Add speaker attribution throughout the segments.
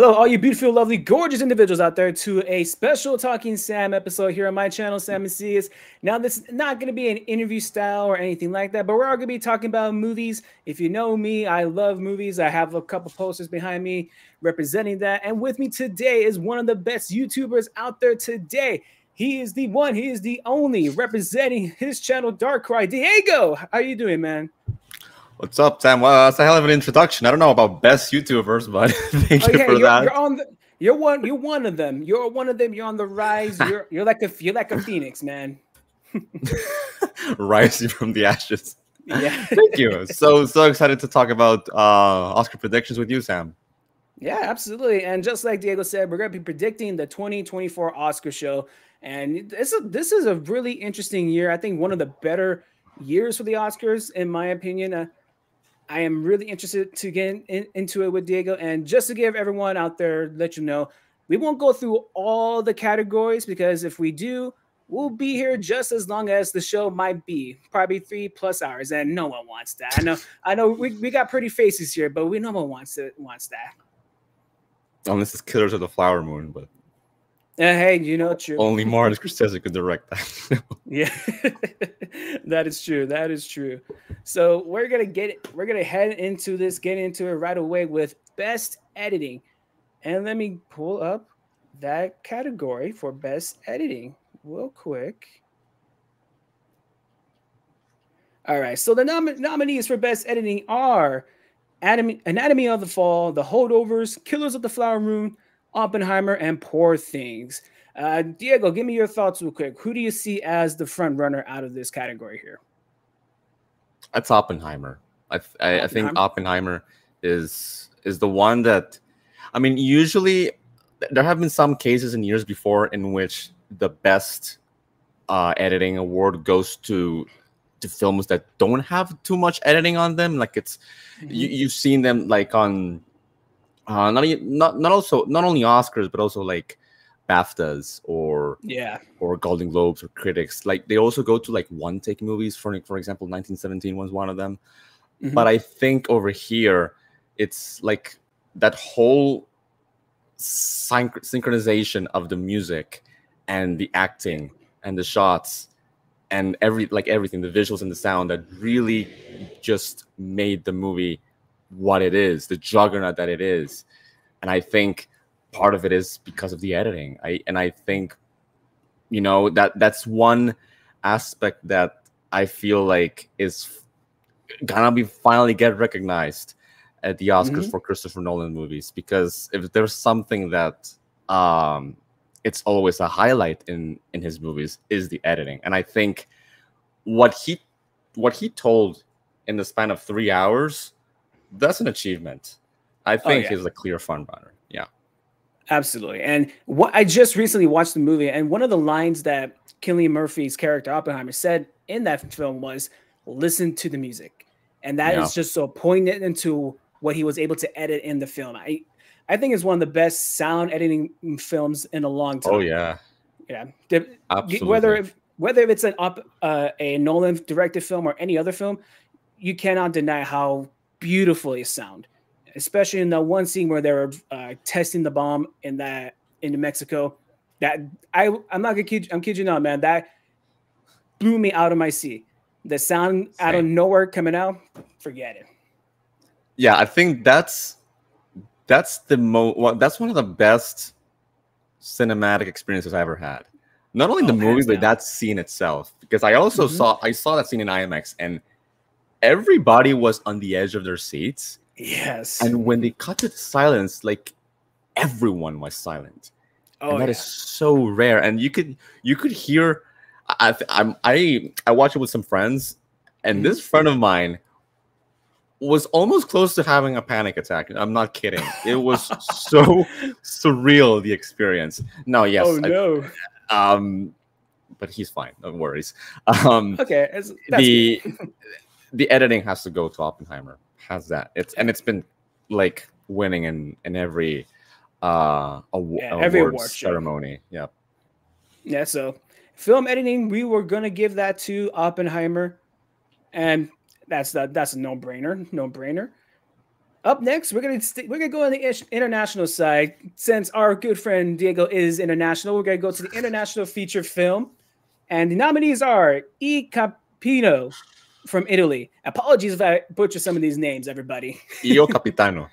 Speaker 1: Hello, all you beautiful, lovely, gorgeous individuals out there, to a special Talking Sam episode here on my channel, Sam Macias. Now, this is not going to be an interview style or anything like that, but we're all going to be talking about movies. If you know me, I love movies. I have a couple posters behind me representing that. And with me today is one of the best YouTubers out there today. He is the one, he is the only representing his channel, Darqui. Diego, how you doing, man?
Speaker 2: What's up, Sam? Well, that's a hell of an introduction. I don't know about best YouTubers, but thank you for
Speaker 1: you're,
Speaker 2: that.
Speaker 1: You're on the, you're one. You're one of them. You're one of them. You're on the rise. You're you're like a you're like a phoenix, man.
Speaker 2: Rising from the ashes.
Speaker 1: Yeah.
Speaker 2: thank you. So so excited to talk about uh, Oscar predictions with you, Sam.
Speaker 1: Yeah, absolutely. And just like Diego said, we're going to be predicting the 2024 Oscar show. And this is this is a really interesting year. I think one of the better years for the Oscars, in my opinion. Uh, I am really interested to get in, into it with Diego. And just to give everyone out there, let you know, we won't go through all the categories because if we do, we'll be here just as long as the show might be, probably three plus hours. And no one wants that. I know, I know we, we got pretty faces here, but we no one wants it wants that.
Speaker 2: Unless it's Killers of the Flower Moon, but
Speaker 1: uh, hey, you know, true.
Speaker 2: Only Martin Scorsese could direct that.
Speaker 1: yeah, that is true. That is true. So we're gonna get we're gonna head into this, get into it right away with best editing, and let me pull up that category for best editing real quick. All right, so the nom- nominees for best editing are Anatomy, Anatomy of the Fall, The Holdovers, Killers of the Flower Moon. Oppenheimer, and Poor Things. Uh, Diego, give me your thoughts real quick. Who do you see as the front runner out of this category here?
Speaker 2: That's Oppenheimer. I, I, Oppenheimer. I think Oppenheimer is is the one that, I mean, usually there have been some cases in years before in which the best uh, editing award goes to to films that don't have too much editing on them. Like it's mm-hmm. you, you've seen them like on uh, not not not also not only Oscars but also like BAFTAs or
Speaker 1: yeah
Speaker 2: or Golden Globes or critics. Like they also go to like one take movies. For for example, 1917 was one of them. Mm-hmm. But I think over here, it's like that whole synch- synchronization of the music and the acting and the shots and every like everything, the visuals and the sound that really just made the movie what it is, the juggernaut that it is. And I think part of it is because of the editing. I and I think you know that that's one aspect that I feel like is gonna be finally get recognized at the Oscars mm-hmm. for Christopher Nolan movies because if there's something that um it's always a highlight in in his movies is the editing and I think what he what he told in the span of 3 hours that's an achievement. I oh, think oh, yeah. he's a clear front runner. Yeah.
Speaker 1: Absolutely. And what I just recently watched the movie, and one of the lines that Cillian Murphy's character Oppenheimer said in that film was, "Listen to the music," and that yeah. is just so poignant into what he was able to edit in the film. I, I think it's one of the best sound editing films in a long time.
Speaker 2: Oh yeah,
Speaker 1: yeah. Absolutely. Whether whether it's an up uh, a Nolan directed film or any other film, you cannot deny how beautifully sound, especially in the one scene where they're uh, testing the bomb in that in New Mexico. That I I'm not gonna kid I'm kidding you not, man. That blew me out of my seat. The sound Same. out of nowhere coming out, forget it.
Speaker 2: Yeah, I think that's that's the most well, that's one of the best cinematic experiences I ever had. Not only oh, the movie, but that scene itself. Because I also mm-hmm. saw I saw that scene in IMAX and everybody was on the edge of their seats.
Speaker 1: Yes.
Speaker 2: And when they cut to the silence, like everyone was silent. Oh, and that yeah. is so rare. And you could you could hear I I'm I I watched it with some friends, and mm-hmm. this friend of mine was almost close to having a panic attack. I'm not kidding. It was so surreal the experience. No, yes.
Speaker 1: Oh no.
Speaker 2: I, um but he's fine. No worries. Um
Speaker 1: okay.
Speaker 2: the the editing has to go to Oppenheimer. Has that? It's and it's been like winning in in every uh aw- yeah, every award ceremony. Yeah.
Speaker 1: Yeah. So film editing, we were gonna give that to Oppenheimer, and that's that that's a no brainer. No brainer. Up next, we're gonna we we're gonna go on the international side. Since our good friend Diego is international, we're gonna go to the international feature film, and the nominees are E Capino from Italy. Apologies if I butcher some of these names, everybody.
Speaker 2: Io Capitano.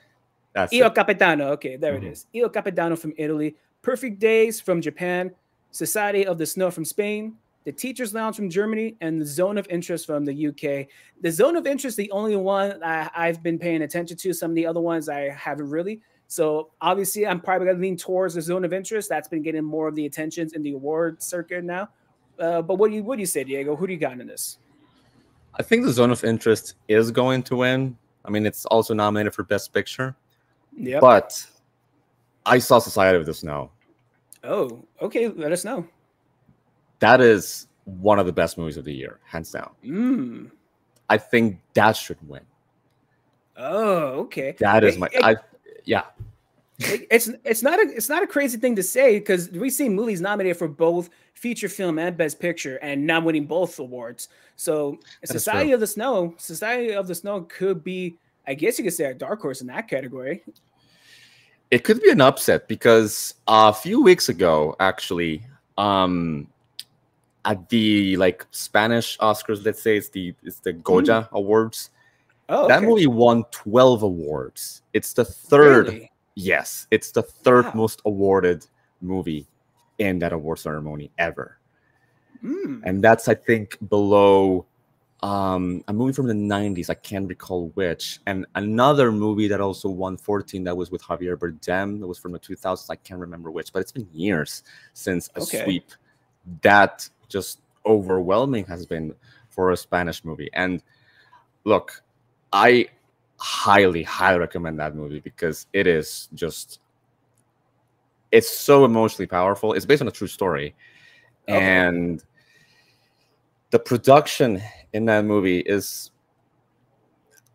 Speaker 1: That's Io it. Capitano. Okay, there mm-hmm. it is. Io Capitano from Italy. Perfect Days from Japan. Society of the Snow from Spain the Teachers Lounge from Germany, and the Zone of Interest from the UK. The Zone of Interest, the only one I, have been paying attention to. Some of the other ones I haven't really. So obviously, I'm probably going to lean towards the Zone of Interest. That's been getting more of the attentions in the award circuit now. Uh, but what do you what do you say, Diego? Who do you got in this?
Speaker 2: I think the Zone of Interest is going to win. I mean, it's also nominated for Best Picture. Yeah. But I saw Society of the Snow.
Speaker 1: Oh, okay. Let us know
Speaker 2: that is one of the best movies of the year, hands down.
Speaker 1: Mm.
Speaker 2: I think that should win.
Speaker 1: Oh, okay.
Speaker 2: That is my. It, I yeah.
Speaker 1: It, it's it's not a it's not a crazy thing to say because we see movies nominated for both feature film and best picture and not winning both awards. So that Society of the Snow, Society of the Snow could be, I guess you could say, a dark horse in that category.
Speaker 2: It could be an upset because a few weeks ago, actually, um, at the like Spanish Oscars, let's say it's the it's the Goya mm. Awards. Oh, okay. that movie won 12 awards. It's the third. Really? Yes, it's the third wow. most awarded movie in that award ceremony ever.
Speaker 1: Mm.
Speaker 2: And that's I think below um, a movie from the 90s. I can't recall which. And another movie that also won 14 that was with Javier Bardem. That was from the 2000s. I can't remember which, but it's been years since a okay. sweep that just overwhelming has been for a Spanish movie. And look, I highly, highly recommend that movie because it is just it's so emotionally powerful. It's based on a true story. Okay. And the production in that movie is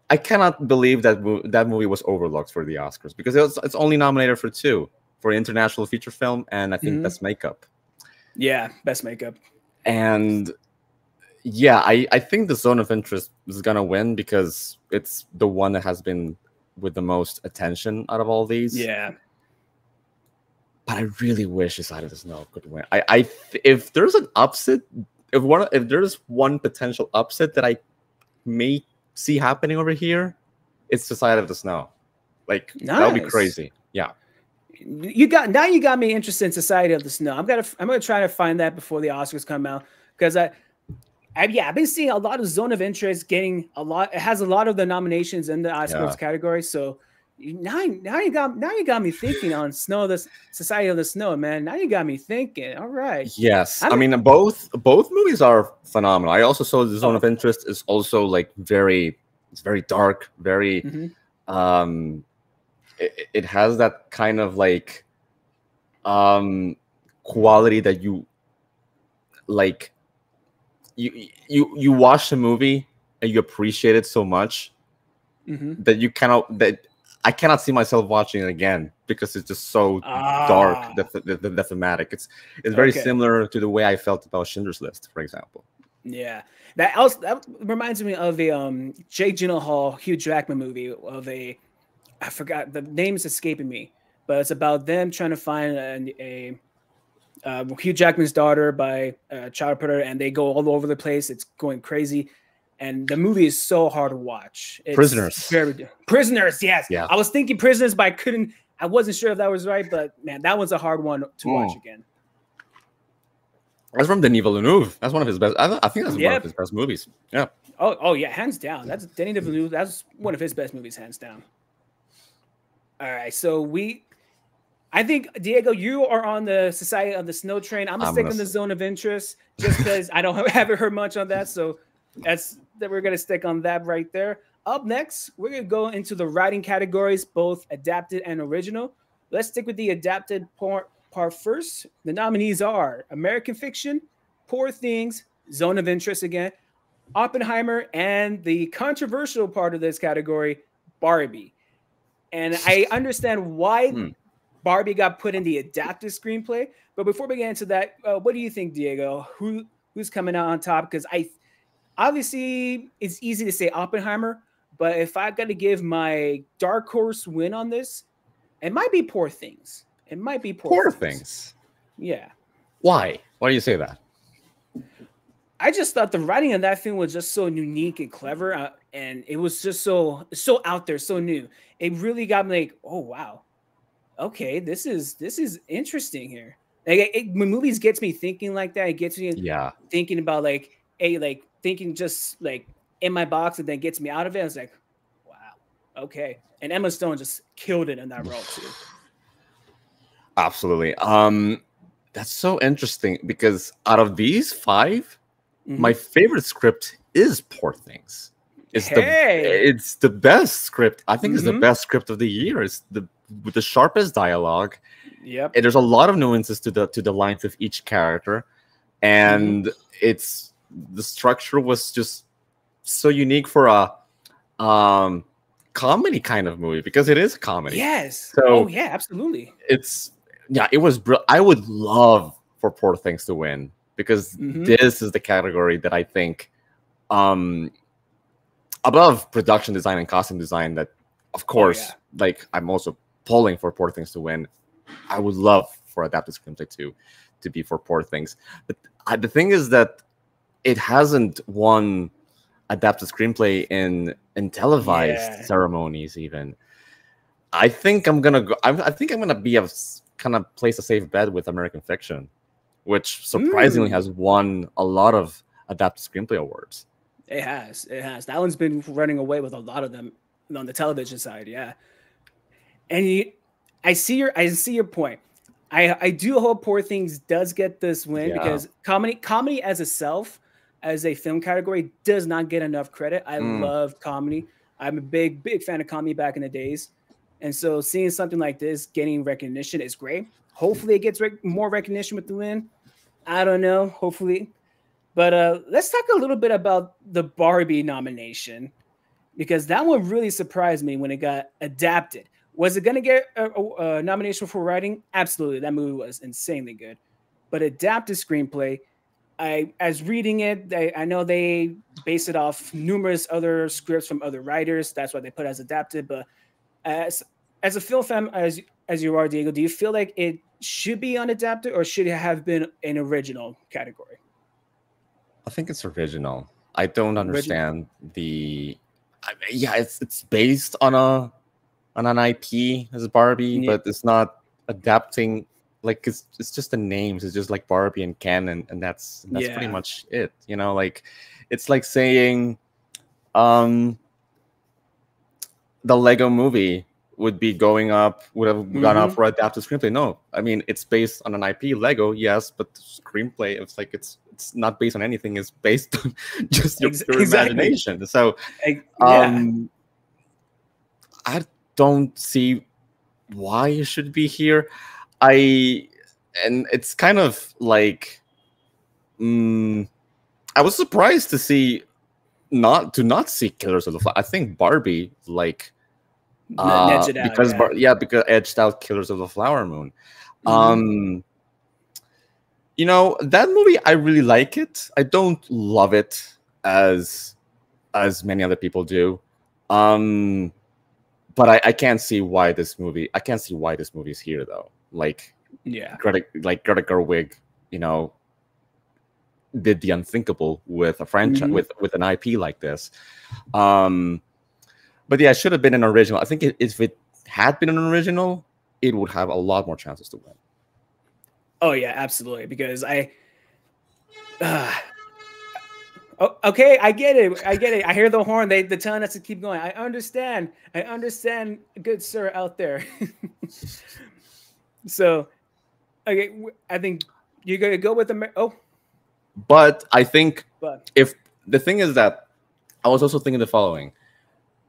Speaker 2: I cannot believe that that movie was overlooked for the Oscars because it was, it's only nominated for two for international feature film and I think mm-hmm. best makeup.
Speaker 1: Yeah, best makeup
Speaker 2: and yeah, I, I think the zone of interest is gonna win because it's the one that has been with the most attention out of all these.
Speaker 1: Yeah.
Speaker 2: But I really wish Side of the Snow could win. I, I if there's an upset, if one if there's one potential upset that I may see happening over here, it's the Side of the Snow. Like nice. that would be crazy. Yeah
Speaker 1: you got now you got me interested in Society of the Snow. I'm gonna I'm gonna try to find that before the Oscars come out because I, I yeah I've been seeing a lot of Zone of Interest getting a lot. It has a lot of the nominations in the Oscars yeah. category. So now now you got now you got me thinking on Snow the Society of the Snow man. Now you got me thinking. All right.
Speaker 2: Yes, I'm, i mean both both movies are phenomenal. I also saw the Zone oh. of Interest is also like very it's very dark, very. Mm-hmm. um it, it has that kind of like um quality that you like you you you watch the movie and you appreciate it so much
Speaker 1: mm-hmm.
Speaker 2: that you cannot that I cannot see myself watching it again because it's just so ah. dark the, the, the, the, thematic. It's it's very okay. similar to the way I felt about Schindler's List, for example.
Speaker 1: Yeah, that also that reminds me of the um Jake Gyllenhaal Hugh Jackman movie of a I forgot the name is escaping me, but it's about them trying to find a, a uh, Hugh Jackman's daughter by uh, Predator, and they go all over the place. It's going crazy, and the movie is so hard to watch. It's
Speaker 2: prisoners,
Speaker 1: very prisoners. Yes,
Speaker 2: yeah.
Speaker 1: I was thinking prisoners, but I couldn't. I wasn't sure if that was right, but man, that was a hard one to mm. watch again.
Speaker 2: That's from Denis Villeneuve. That's one of his best. I, I think that's yep. one of his best movies. Yeah.
Speaker 1: Oh, oh yeah, hands down. That's Denis Villeneuve. That's one of his best movies, hands down. All right, so we, I think Diego, you are on the Society of the Snow Train. I'm gonna I'm stick gonna... in the zone of interest just because I don't haven't heard much on that. So that's that we're gonna stick on that right there. Up next, we're gonna go into the writing categories, both adapted and original. Let's stick with the adapted part, part first. The nominees are American Fiction, Poor Things, Zone of Interest again, Oppenheimer, and the controversial part of this category, Barbie. And I understand why hmm. Barbie got put in the adapted screenplay. But before we get into that, uh, what do you think, Diego? Who who's coming out on top? Because I obviously it's easy to say Oppenheimer, But if I got to give my dark horse win on this, it might be Poor Things. It might be Poor,
Speaker 2: Poor
Speaker 1: things.
Speaker 2: things.
Speaker 1: Yeah.
Speaker 2: Why? Why do you say that?
Speaker 1: I just thought the writing of that film was just so unique and clever, uh, and it was just so so out there, so new. It really got me like, oh wow, okay, this is this is interesting here. Like it, it- when movies gets me thinking like that, it gets me
Speaker 2: Yeah.
Speaker 1: thinking about like a like thinking just like in my box, and then gets me out of it. I was like, wow, okay. And Emma Stone just killed it in that role too.
Speaker 2: Absolutely. Um, that's so interesting because out of these 5
Speaker 1: Mhm.
Speaker 2: my favorite script is Poor Things. It's
Speaker 1: Hey!
Speaker 2: the it's the best script. I think it's the
Speaker 1: Mhm.
Speaker 2: best script of the year. It's the with the sharpest dialogue.
Speaker 1: Yep.
Speaker 2: And there's a lot of nuances to the to the lines of each character, and it's the structure was just so unique for a um comedy kind of movie because it is comedy.
Speaker 1: Yes.
Speaker 2: So-
Speaker 1: oh yeah, absolutely.
Speaker 2: it's yeah, it was. Br- I would love for Poor Things to win because
Speaker 1: Mhm.
Speaker 2: this is the category that I think, um, above production design and costume design. That, of course,
Speaker 1: yeah.
Speaker 2: like I'm also pulling for Poor Things to win. I would love for adapted screenplay to to be for Poor Things, but I, the thing is that it hasn't won adapted screenplay in in televised
Speaker 1: Yeah.
Speaker 2: ceremonies even. I think I'm gonna go. I, I think I'm gonna be a kind of place a safe bet with American Fiction, which surprisingly
Speaker 1: Mm.
Speaker 2: has won a lot of adapted screenplay awards.
Speaker 1: It has. It has. That one's been running away with a lot of them on the television side. Yeah. And you, I see your, I see your point. I, I do hope Poor Things does get this win
Speaker 2: Yeah.
Speaker 1: because comedy, comedy as itself, as a film category, does not get enough credit. I
Speaker 2: Mm.
Speaker 1: love comedy. I'm a big, big fan of comedy back in the days, and so seeing something like this getting recognition is great. Hopefully, it gets rec- more recognition with the win. I don't know. Hopefully, but uh, let's talk a little bit about the Barbie nomination because that one really surprised me when it got adapted. Was it going to get a, a- a nomination for writing? Absolutely. That movie was insanely good. But adapted screenplay, I as reading it, I, I know they base it off numerous other scripts from other writers. That's why they put it as adapted. But as as a film fan, as as you are, Diego, do you feel like it should be unadapted or should it have been an original category?
Speaker 2: I think it's original. I don't understand the. I mean, yeah, it's it's based on a on an IP as Barbie,
Speaker 1: Yeah.
Speaker 2: but it's not adapting. Like it's it's just the names. It's just like Barbie and Ken, and, and that's that's pretty much it. You know, like it's like saying, um, the Lego Movie would be going up would have gone up
Speaker 1: Mhm.
Speaker 2: for adapted screenplay. No, I mean it's based on an IP, Lego, yes, but the screenplay it's like it's it's not based on anything. It's based on just your
Speaker 1: exactly.
Speaker 2: imagination. So
Speaker 1: Like, yeah.
Speaker 2: um, I don't see why it should be here. I and it's kind of like mm, I was surprised to see not to not see Killers of the Flower. I think Barbie like uh,
Speaker 1: out,
Speaker 2: because
Speaker 1: yeah.
Speaker 2: Bar- yeah because edged out Killers of the Flower Moon.
Speaker 1: Mhm.
Speaker 2: Um, you know that movie. I really like it. I don't love it as as many other people do. Um, but I, I can't see why this movie. I can't see why this movie is here though. Like
Speaker 1: yeah.
Speaker 2: Greta, like Greta Gerwig, you know, did the unthinkable with a franchise
Speaker 1: Mhm.
Speaker 2: with with an IP like this. Um, but yeah, it should have been an original. I think it, if it had been an original, it would have a lot more chances to win.
Speaker 1: Oh yeah, absolutely. Because I. Uh, oh, okay, I get it. I get it. I hear the horn. They they're telling us to keep going. I understand. I understand, good sir out there. so, okay, I think you're gonna go with the. Oh,
Speaker 2: But I think
Speaker 1: but
Speaker 2: if the thing is that I was also thinking the following.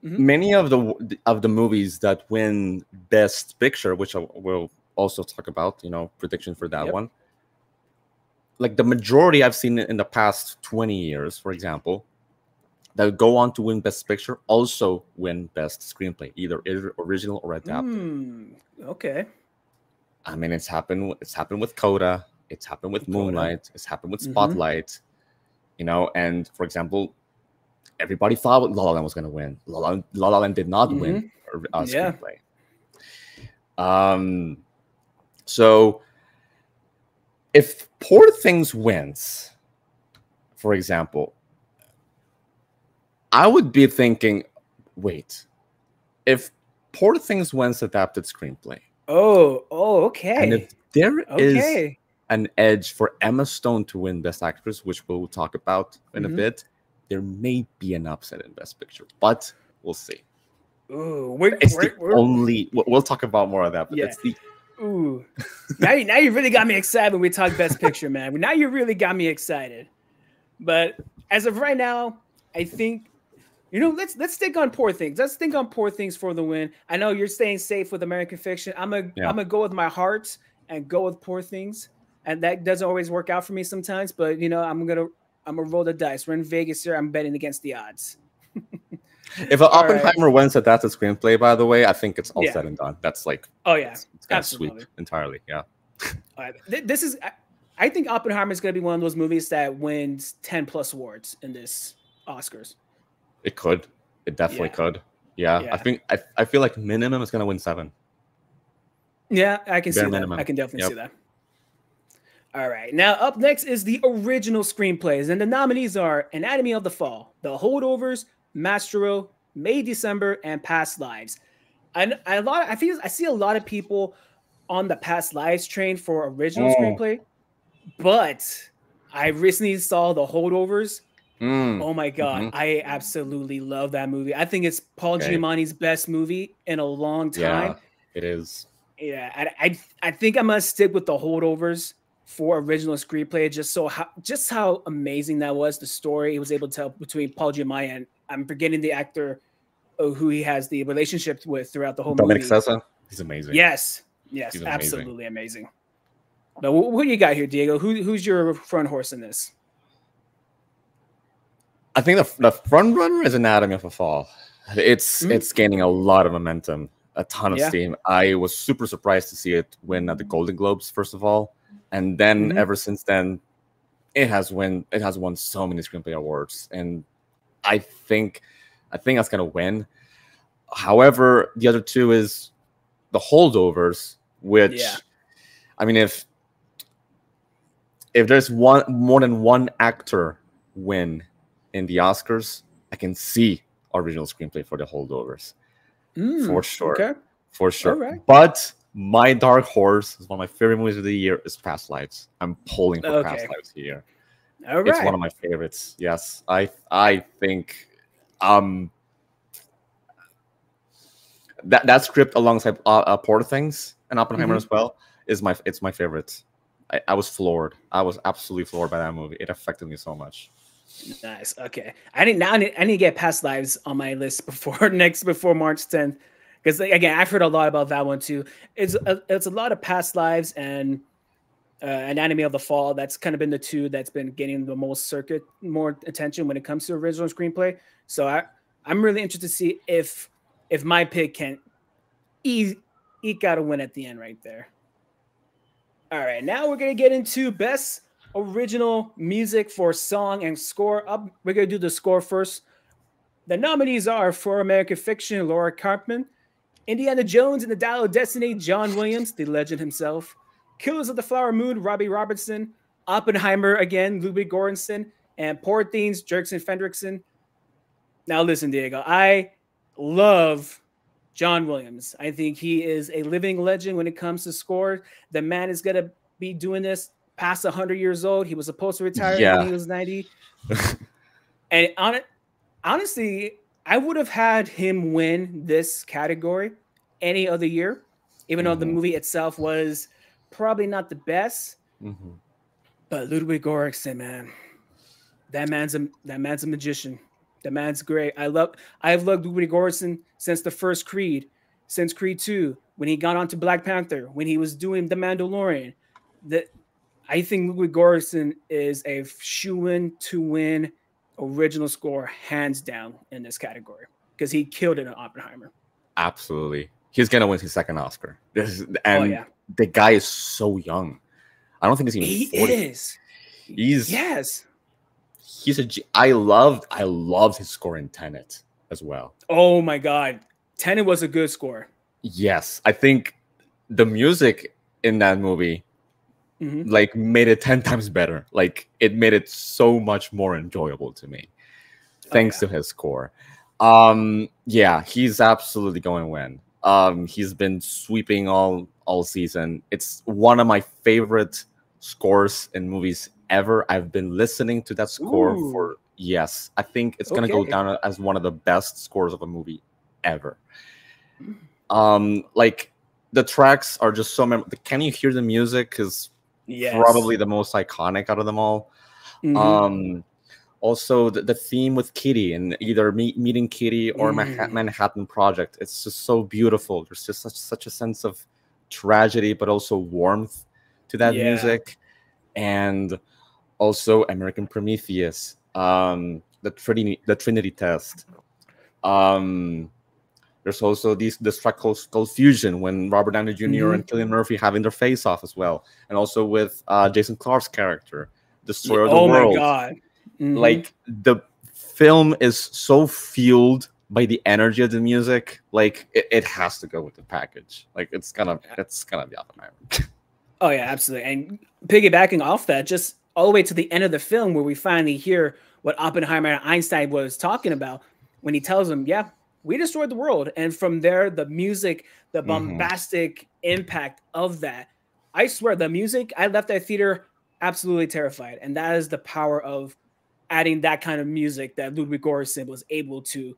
Speaker 1: Mhm.
Speaker 2: Many of the of the movies that win Best Picture, which I will also talk about, you know, prediction for that
Speaker 1: Yep.
Speaker 2: one. Like the majority I've seen in the past twenty years, for example, that go on to win Best Picture also win Best Screenplay, either original or adapted.
Speaker 1: hmm, okay.
Speaker 2: I mean, it's happened. It's happened with Coda. It's happened with
Speaker 1: Coda.
Speaker 2: Moonlight. It's happened with
Speaker 1: Mhm.
Speaker 2: Spotlight. You know, and for example, everybody thought La La Land was going to win. La La, La La Land did not mm-hmm. win uh,
Speaker 1: yeah.
Speaker 2: screenplay. Um, so if Poor Things wins, for example, I would be thinking, wait, if Poor Things wins adapted screenplay.
Speaker 1: Oh, oh, okay.
Speaker 2: And if there okay. is an edge for Emma Stone to win Best Actress, which we'll talk about in mm-hmm. a bit, there may be an upset in Best Picture, but we'll see.
Speaker 1: Ooh, we're,
Speaker 2: it's
Speaker 1: we're,
Speaker 2: the we're, only. We'll talk about more of that, but
Speaker 1: yeah.
Speaker 2: it's the.
Speaker 1: Ooh, now you now you really got me excited when we talk Best Picture, man. Now you really got me excited. But as of right now, I think you know, let's let's think on poor things. Let's think on poor things for the win. I know you're staying safe with American Fiction. I'm gonna yeah. I'm gonna go with my heart and go with poor things, and that doesn't always work out for me sometimes. But you know, I'm gonna I'm gonna roll the dice. We're in Vegas here. I'm betting against the odds.
Speaker 2: if Oppenheimer right. wins that that's a screenplay, by the way, I think it's all yeah. said and done. That's like
Speaker 1: oh yeah,
Speaker 2: it's, it's gonna sweep entirely. Yeah.
Speaker 1: This is I, I think Oppenheimer is gonna be one of those movies that wins ten plus awards in this Oscars.
Speaker 2: It could. It definitely yeah. could. Yeah, yeah, I think I, I feel like minimum is gonna win seven.
Speaker 1: Yeah, I can Bare see minimum. that. I can definitely yep. see that. All right. Now up next is the original screenplays, and the nominees are Anatomy of the Fall, The Holdovers, Maestro, May December, and Past Lives. And a lot, I feel I see a lot of people on the Past Lives train for original oh. screenplay, but I recently saw The Holdovers, Mm. Oh my god, mm-hmm. I absolutely love that movie. I think it's Paul okay. Giamatti's best movie in a long time.
Speaker 2: Yeah, it is.
Speaker 1: Yeah, I, I, I think I must stick with the holdovers for original screenplay. Just so how just how amazing that was. The story he was able to tell between Paul Giamatti and I'm forgetting the actor who he has the relationship with throughout the whole
Speaker 2: Dominic
Speaker 1: movie.
Speaker 2: Sessa. He's amazing.
Speaker 1: Yes, yes, amazing. absolutely amazing. But what, do you got here, Diego? Who, who's your front horse in this?
Speaker 2: I think the, the front runner is Anatomy of a Fall. It's mm-hmm. it's gaining a lot of momentum, a ton of yeah. steam. I was super surprised to see it win at the Golden Globes first of all, and then mm-hmm. ever since then, it has win it has won so many screenplay awards, and I think I think that's gonna win. However, the other two is the holdovers, which yeah. I mean, if if there's one more than one actor win in the Oscars, I can see original screenplay for the holdovers. Mm, for sure. Okay. For sure. But my dark horse is one of my favorite movies of the year is Past Lives. I'm pulling for okay. Past Lives here. All right. It's one of my favorites. Yes. I I think um that that script alongside uh, uh Poor Things and Oppenheimer mm-hmm. as well is my it's my favorite. I, I was floored. I was absolutely floored by that movie. It affected me so much.
Speaker 1: Nice. Okay. I need now. I need, I need to get past lives on my list before next before March 10th, because again, I've heard a lot about that one too. It's a, it's a lot of past lives and uh, Anatomy of the Fall. That's kind of been the two that's been getting the most circuit more attention when it comes to original screenplay. So I I'm really interested to see if if my pick can e- out a win at the end right there. All right, now we're gonna get into best original music for song and score. Up, we're gonna do the score first. The nominees are for American Fiction, Laura Karpman, Indiana Jones and the Dial of Destiny, John Williams, the legend himself, Killers of the Flower Moon, Robbie Robertson, Oppenheimer again, Ludwig Göransson, and Poor Things, Jerkson Fredrickson. Now listen, Diego, I love John Williams. I think he is a living legend when it comes to score. The man is gonna be doing this past 100 years old. He was supposed to retire yeah. when he was 90. and on it, honestly, I would have had him win this category any other year, even mm-hmm. though the mm-hmm. movie itself was probably not the best. Mm-hmm. But Ludwig Göransson, man, that man's a that man's a magician. That man's great. I love I've loved Ludwig Göransson since the first Creed, since Creed 2, when he got onto Black Panther, when he was doing The Mandalorian. That I think Ludwig Göransson is a shoe-in to win original score hands down in this category because he killed it in Oppenheimer.
Speaker 2: Absolutely, he's gonna win his second Oscar. This is, oh, and oh, yeah. the guy is so young. I don't think he's even.
Speaker 1: He
Speaker 2: 40.
Speaker 1: is.
Speaker 2: He's
Speaker 1: yes.
Speaker 2: he's a. I loved I loved his score in Tenet as well.
Speaker 1: Oh my god, Tenet was a good score.
Speaker 2: Yes, I think the music in that movie mm-hmm. like made it 10 times better. Like it made it so much more enjoyable to me. Thanks oh, yeah. to his score. Um yeah, he's absolutely going to win. Um he's been sweeping all all season. It's one of my favorite scores in movies ever. I've been listening to that score Ooh. for yes. I think it's going to okay. go down as one of the best scores of a movie ever. Mm. Um like the tracks are just so mem- can you hear the music is yes. probably the most iconic out of them all mm-hmm. um also the, the, theme with kitty and either meet, meeting kitty or mm. manhattan project it's just so beautiful there's just such such a sense of tragedy but also warmth to that yeah. music and also american prometheus um the trinity the trinity test um there's also these this track called, called Fusion when Robert Downey junior mm-hmm. and Cillian Murphy having their face off as well, and also with uh, Jason Clarke's character, Destroyer yeah, of the
Speaker 1: oh
Speaker 2: World.
Speaker 1: Oh my god!
Speaker 2: Mm-hmm. Like the film is so fueled by the energy of the music. Like it, it has to go with the package. Like it's gonna it's gonna be Oppenheimer.
Speaker 1: oh yeah, absolutely. And piggybacking off that, just all the way to the end of the film where we finally hear what Oppenheimer and Einstein was talking about when he tells him, "Yeah, we destroyed the world and from there the music the mm-hmm. bombastic mm-hmm. impact of that i swear the music i left that theater absolutely terrified and that is the power of adding that kind of music that ludwig göransson was able to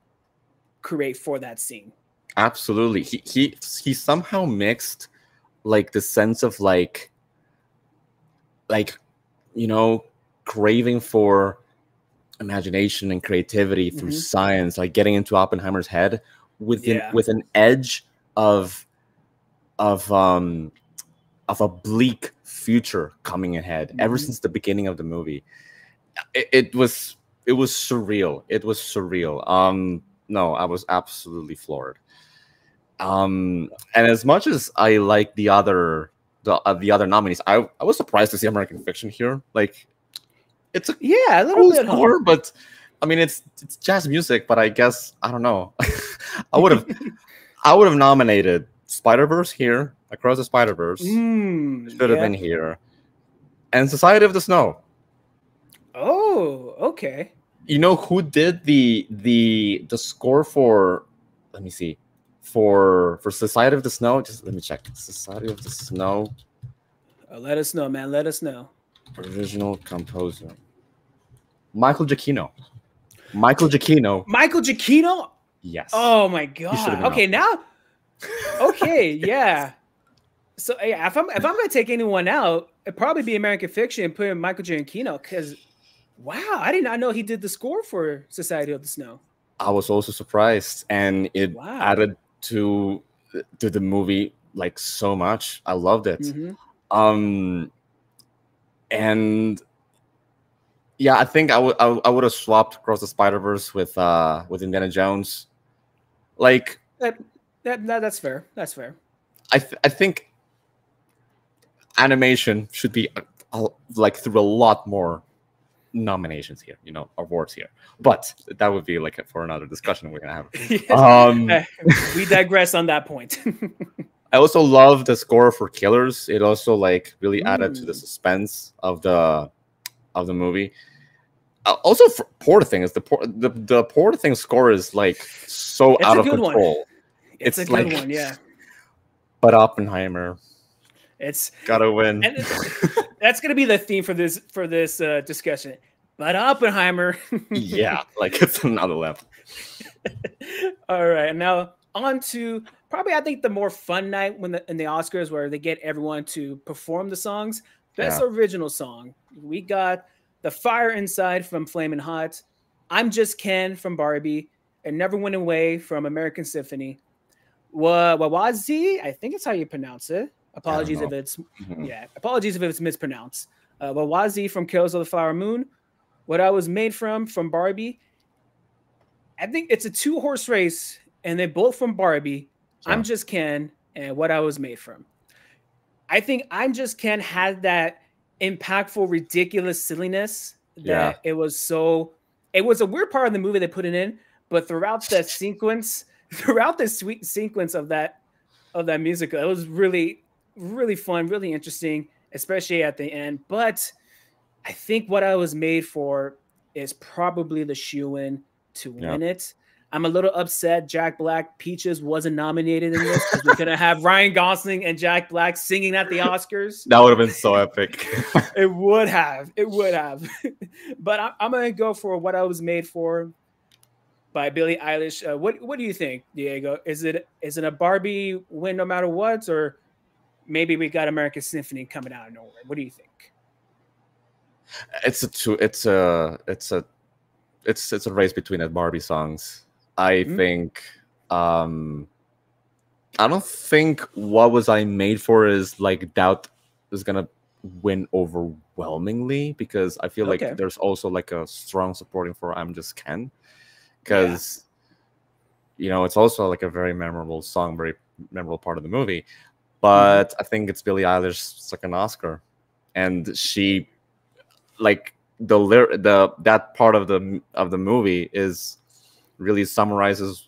Speaker 1: create for that scene
Speaker 2: absolutely he he he somehow mixed like the sense of like like you know craving for imagination and creativity through mm-hmm. science, like getting into Oppenheimer's head with yeah. with an edge of of um of a bleak future coming ahead mm-hmm. ever since the beginning of the movie. It, it, was it was surreal. It was surreal. Um no, I was absolutely floored. Um and as much as I like the other the uh, the other nominees, I I was surprised to see American Fiction here. Like it's a
Speaker 1: yeah, a little cool bit
Speaker 2: score, but I mean it's it's jazz music, but I guess I don't know. I would have I would have nominated Spider Verse here, Across the Spider Verse.
Speaker 1: Mm,
Speaker 2: should have yeah. been here, and Society of the Snow.
Speaker 1: Oh, okay.
Speaker 2: You know who did the the the score for? Let me see. For for Society of the Snow, just let me check. Society of the Snow.
Speaker 1: Oh, let us know, man. Let us know.
Speaker 2: Original composer. Michael Giacchino. Michael Giacchino.
Speaker 1: Michael Giacchino?
Speaker 2: Yes.
Speaker 1: Oh my god. Okay, now. Okay, yeah. So yeah, if I'm if I'm gonna take anyone out, it'd probably be American Fiction and put in Michael Giacchino because wow, I did not know he did the score for Society of the Snow.
Speaker 2: I was also surprised, and it wow. added to to the movie like so much. I loved it. Mm-hmm. Um, and yeah, I think I would I, would have swapped Across the Spider Verse with uh with Indiana Jones. Like
Speaker 1: that, that, that that's fair. That's fair.
Speaker 2: I th- I think animation should be uh, like through a lot more nominations here, you know, awards here. But that would be like for another discussion we're gonna have. um,
Speaker 1: we digress on that point.
Speaker 2: I also love the score for Killers. It also like really added to the suspense of the of the movie. Uh, also, for Poor Thing is the poor the, the Poor Thing score is like so it's out of control.
Speaker 1: One. It's, it's a good one, yeah.
Speaker 2: But Oppenheimer,
Speaker 1: it's
Speaker 2: gotta win.
Speaker 1: that's gonna be the theme for this for this uh, discussion. But Oppenheimer,
Speaker 2: yeah, like it's another level.
Speaker 1: All right, now on to probably I think the more fun night when the in the Oscars where they get everyone to perform the songs. Best yeah. original song. We got The Fire Inside from Flamin' Hot, I'm Just Ken from Barbie, and Never Went Away from American Symphony. Wawazi, I think it's how you pronounce it. Apologies if it's mm-hmm. yeah, apologies if it's mispronounced. Uh, Wawazi from Killers of the Flower Moon. What I was made from from Barbie. I think it's a two horse race, and they're both from Barbie. I'm just Ken, and what I was made from. I think I'm just Ken had that impactful, ridiculous silliness that yeah. it was so it was a weird part of the movie they put it in, but throughout the sequence, throughout the sweet sequence of that of that musical, it was really, really fun, really interesting, especially at the end. But I think what I was made for is probably the shoe in to yeah. win it. I'm a little upset Jack Black Peaches wasn't nominated in this because we're gonna have Ryan Gosling and Jack Black singing at the Oscars.
Speaker 2: That would have been so epic.
Speaker 1: it would have. It would have. but I, am gonna go for what I was made for by Billie Eilish. Uh, what What do you think, Diego? Is it is it a Barbie win no matter what, or maybe we got American Symphony coming out of nowhere? What do you think?
Speaker 2: It's a two. It's a. It's a. It's it's a race between the Barbie songs I mm-hmm. think um I don't think what was I made for is like doubt is gonna win overwhelmingly because I feel okay. like there's also like a strong supporting for I'm just Ken because yeah. you know it's also like a very memorable song, very memorable part of the movie. Mm-hmm. But mm-hmm. I think it's Billie Eilish's second Oscar, and she like the the that part of the of the movie is really summarizes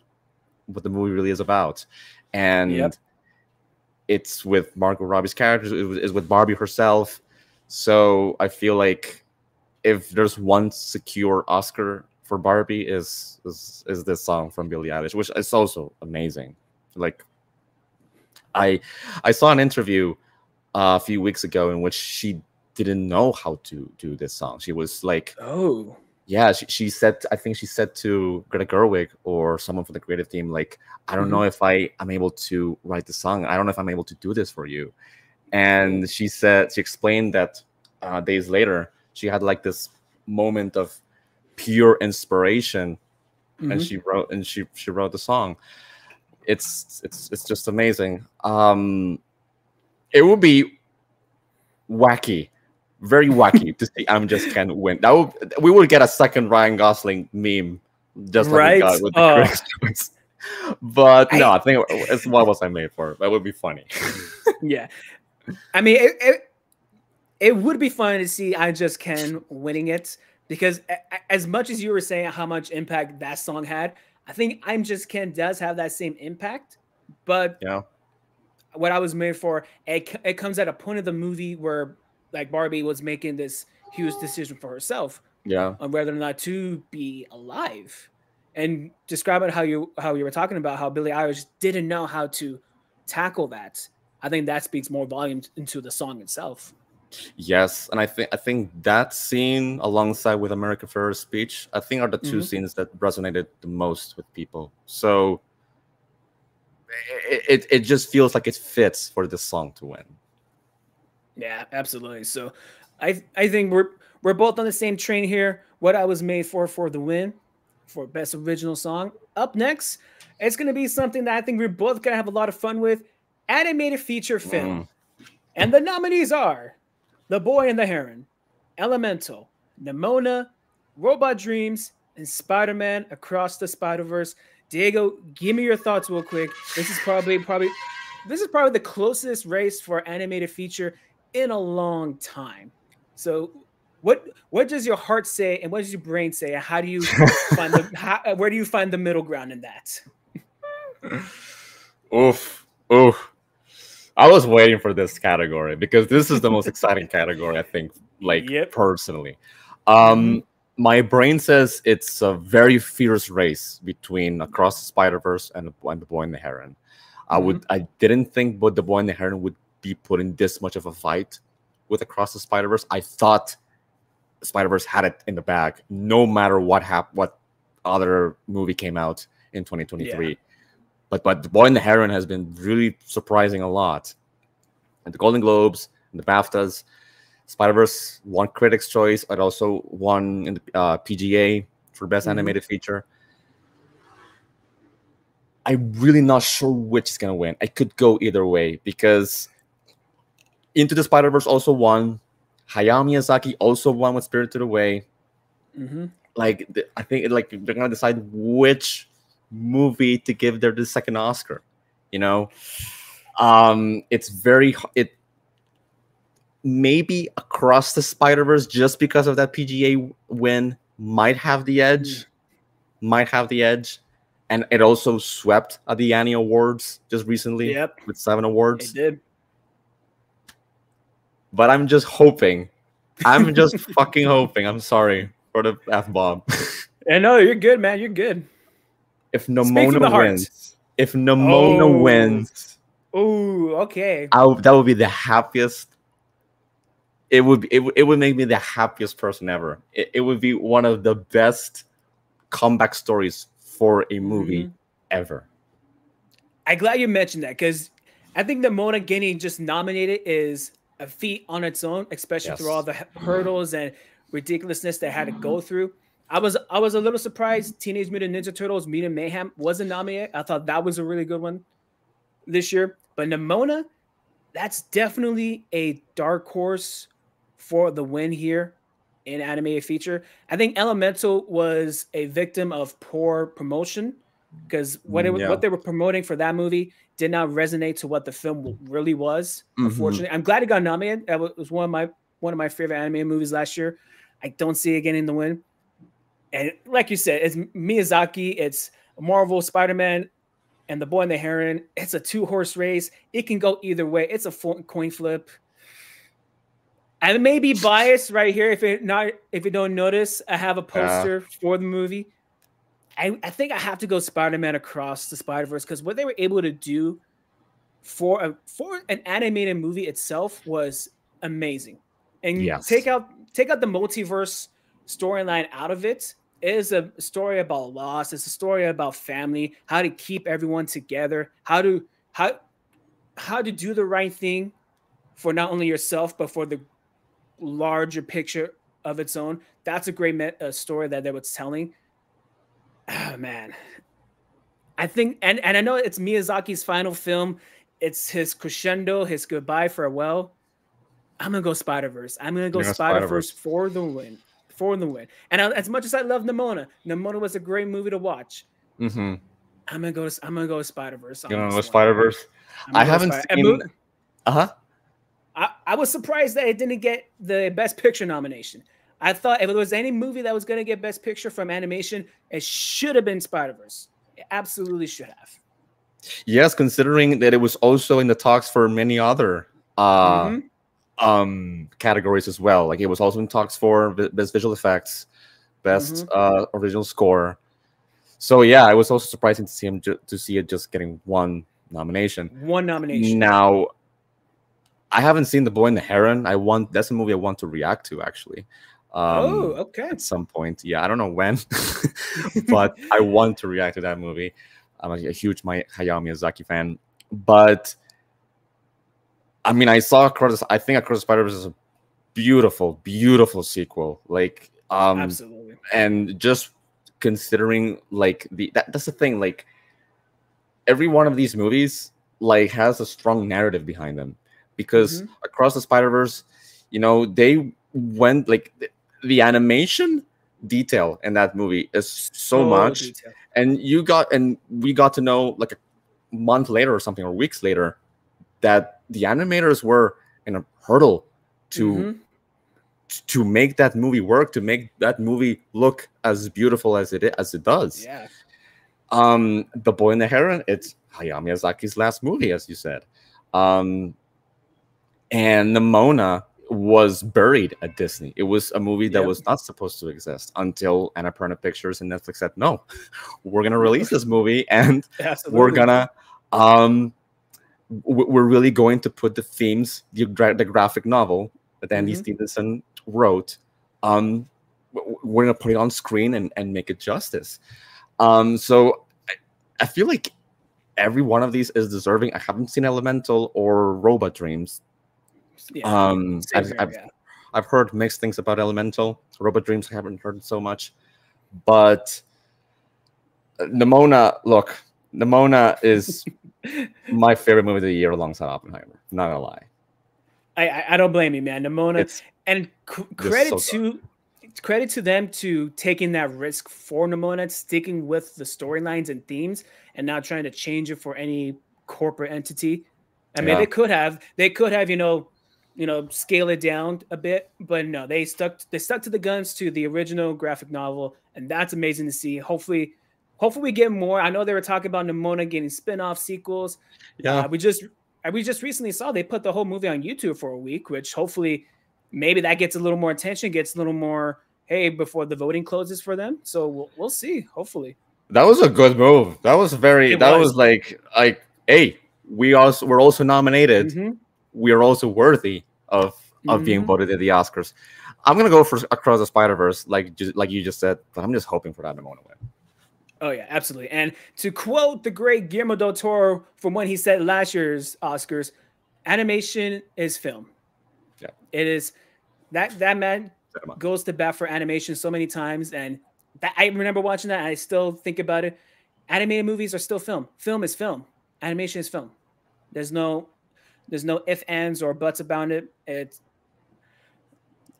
Speaker 2: what the movie really is about. And yep. it's with Margot Robbie's character, is with Barbie herself. So I feel like if there's one secure Oscar for Barbie is is is this song from Billie Eilish, which is also amazing. Like I I saw an interview uh, a few weeks ago in which she didn't know how to do this song. She was like,
Speaker 1: "Oh,
Speaker 2: yeah, she, she said, I think she said to Greta Gerwig or someone from the creative team, like, I don't mm-hmm. know if I am able to write the song. I don't know if I'm able to do this for you. And she said, she explained that uh, days later, she had like this moment of pure inspiration mm-hmm. and she wrote and she she wrote the song it's it's it's just amazing um it would be wacky very wacky to see I'm just Ken win. That would, we would get a second Ryan Gosling meme, just like right? we got with the oh. critics But I, no, I think it's what was I made for. That would be funny.
Speaker 1: yeah, I mean, it, it, it would be fun to see I just Ken winning it because as much as you were saying how much impact that song had, I think I'm just Ken does have that same impact. But
Speaker 2: yeah,
Speaker 1: what I was made for, it, it comes at a point of the movie where like Barbie was making this huge decision for herself.
Speaker 2: Yeah.
Speaker 1: On whether or not to be alive. And describing how you how you were talking about how Billie Eilish didn't know how to tackle that. I think that speaks more volumes into the song itself.
Speaker 2: Yes, and I think I think that scene alongside with America Ferrera's speech, I think are the 2 mm-hmm. scenes that resonated the most with people. So it, it, it just feels like it fits for this song to win.
Speaker 1: Yeah, absolutely. So I I think we're we're both on the same train here. What I was made for for the win for best original song. Up next, it's going to be something that I think we're both going to have a lot of fun with. Animated feature film. Mm. And the nominees are The Boy and the Heron, Elemental, Nimona, Robot Dreams, and Spider-Man Across the Spider-Verse. Diego, give me your thoughts real quick. This is probably probably this is probably the closest race for animated feature in a long time. So what what does your heart say and what does your brain say? How do you find the how, where do you find the middle ground in that?
Speaker 2: oof, oof. I was waiting for this category because this is the most exciting category, I think, like yep. personally. Um mm-hmm. my brain says it's a very fierce race between Across the Spider Verse and, and the Boy and the Heron. I would I didn't think but the Boy and the Heron would be put in this much of a fight with Across the Spider Verse. I thought Spider Verse had it in the bag, no matter what hap- what other movie came out in 2023. Yeah. But but the Boy and the Heron has been really surprising a lot. And the Golden Globes and the BAFTAs, Spider Verse won Critics' Choice, but also won in the uh, PGA for Best mm-hmm. Animated Feature. I'm really not sure which is gonna win. I could go either way because into the Spider Verse also won. Hayao Miyazaki also won with Spirited Away. Mm-hmm. Like I think it like they're gonna decide which movie to give their the second Oscar. You know, um, it's very it. maybe across the Spider Verse just because of that PGA win might have the edge, mm. might have the edge, and it also swept at the Annie Awards just recently.
Speaker 1: Yep,
Speaker 2: with seven awards.
Speaker 1: It did.
Speaker 2: But I'm just hoping. I'm just fucking hoping. I'm sorry for the f bomb.
Speaker 1: I know you're good, man. You're good.
Speaker 2: If Nimona wins, if Nimona oh. wins,
Speaker 1: oh, okay,
Speaker 2: I, that would be the happiest it would be, it, it would make me the happiest person ever. It, it would be one of the best comeback stories for a movie mm-hmm. ever.
Speaker 1: I'm glad you mentioned that because I think Nimona getting just nominated is a feat on its own, especially yes. through all the hurdles and ridiculousness they had to go through. I was I was a little surprised Teenage Mutant Ninja Turtles Mutant Mayhem wasn't nominated. I thought that was a really good one this year. But Nimona, that's definitely a dark horse for the win here in animated feature. I think Elemental was a victim of poor promotion because what, mm, yeah. what they were promoting for that movie did not resonate to what the film really was. Mm-hmm. Unfortunately, I'm glad it got nominated. That was one of my one of my favorite animated movies last year. I don't see it getting in the win. And like you said, it's Miyazaki, it's Marvel, Spider Man, and the Boy and the Heron. It's a two horse race. It can go either way. It's a coin flip. I may be biased right here if it not if you don't notice. I have a poster for the movie. I, I think I have to go Spider-Man across the Spider-Verse because what they were able to do for a for an animated movie itself was amazing. And yes. take out take out the multiverse storyline out of it. It is a story about loss. It's a story about family, how to keep everyone together, how to how how to do the right thing for not only yourself but for the larger picture of its own. That's a great met, uh, story that they were telling. Oh man, I think, and and I know it's Miyazaki's final film. It's his crescendo, his goodbye, farewell. I'm gonna go Spider Verse. I'm gonna go Spider Verse for the win, for the win. And I, as much as I love Nimona, Nimona was a great movie to watch.
Speaker 2: Mm-hmm.
Speaker 1: I'm gonna go. I'm gonna go Spider Verse.
Speaker 2: You know, Spider Verse. I haven't seen. Uh huh.
Speaker 1: I, I was surprised that it didn't get the Best Picture nomination. I thought if there was any movie that was going to get Best Picture from animation, it should have been Spider Verse. It absolutely should have.
Speaker 2: Yes, considering that it was also in the talks for many other uh, mm-hmm. um, categories as well. Like it was also in talks for best visual effects, best mm-hmm. uh, original score. So yeah, it was also surprising to see him to see it just getting one nomination.
Speaker 1: One nomination.
Speaker 2: Now I haven't seen The Boy and the Heron. I want that's a movie I want to react to actually.
Speaker 1: Um, oh, okay.
Speaker 2: At some point, yeah, I don't know when, but I want to react to that movie. I'm a, a huge my Hayao Miyazaki fan, but I mean, I saw Across. I think Across the Spider Verse is a beautiful, beautiful sequel. Like, um,
Speaker 1: absolutely,
Speaker 2: and just considering like the that, that's the thing. Like, every one of these movies like has a strong narrative behind them because mm-hmm. across the Spider Verse, you know, they went like the, animation detail in that movie is so oh, much, detail. and you got and we got to know like a month later or something or weeks later that the animators were in a hurdle to mm-hmm. to make that movie work to make that movie look as beautiful as it as it does
Speaker 1: yeah
Speaker 2: um the boy and the heron it's hayao miyazaki's last movie as you said um and Nimona was buried at Disney. It was a movie that was not supposed to exist until Annapurna Pictures and Netflix said, "No, we're gonna release this movie, and Absolutely. we're gonna, um, we're really going to put the themes, the, the graphic novel that Andy mm-hmm. Stevenson wrote, um, we're gonna put it on screen and and make it justice." Um, so I, I feel like every one of these is deserving. I haven't seen Elemental or Robot Dreams yeah, um, I've, here, I've, yeah. I've heard mixed things about Elemental. Robot Dreams, I haven't heard so much. But uh, Nimona, look, Nimona is my favorite movie of the year alongside Oppenheimer. Not gonna lie.
Speaker 1: I I don't blame you, man. Nimona, it's and credit so to credit to them to taking that risk for Nimona, sticking with the storylines and themes, and not trying to change it for any corporate entity. I mean, yeah. they could have, they could have, you know, you know, scale it down a bit. But no, they stuck they stuck to the guns to the original graphic novel, and that's amazing to see. Hopefully, hopefully we get more. I know they were talking about Nimona getting spin-off sequels.
Speaker 2: Yeah,
Speaker 1: uh, we just we just recently saw they put the whole movie on YouTube for a week, which hopefully maybe that gets a little more attention, gets a little more hey before the voting closes for them. So we'll, we'll see. Hopefully,
Speaker 2: that was a good move. That was very. It that was. was like like hey, we also we're also nominated. Mm-hmm. We are also worthy of of mm-hmm. being voted at the Oscars. I'm gonna go for Across the Spider Verse, like like you just said, but I'm just hoping for that to win.
Speaker 1: Oh yeah, absolutely. And to quote the great Guillermo del Toro from when he said last year's Oscars, animation is film.
Speaker 2: Yeah,
Speaker 1: it is. That that man goes to bat for animation so many times, and that I remember watching that. I still think about it. Animated movies are still film. Film is film. Animation is film. There's no, there's no if ands or buts about it. It's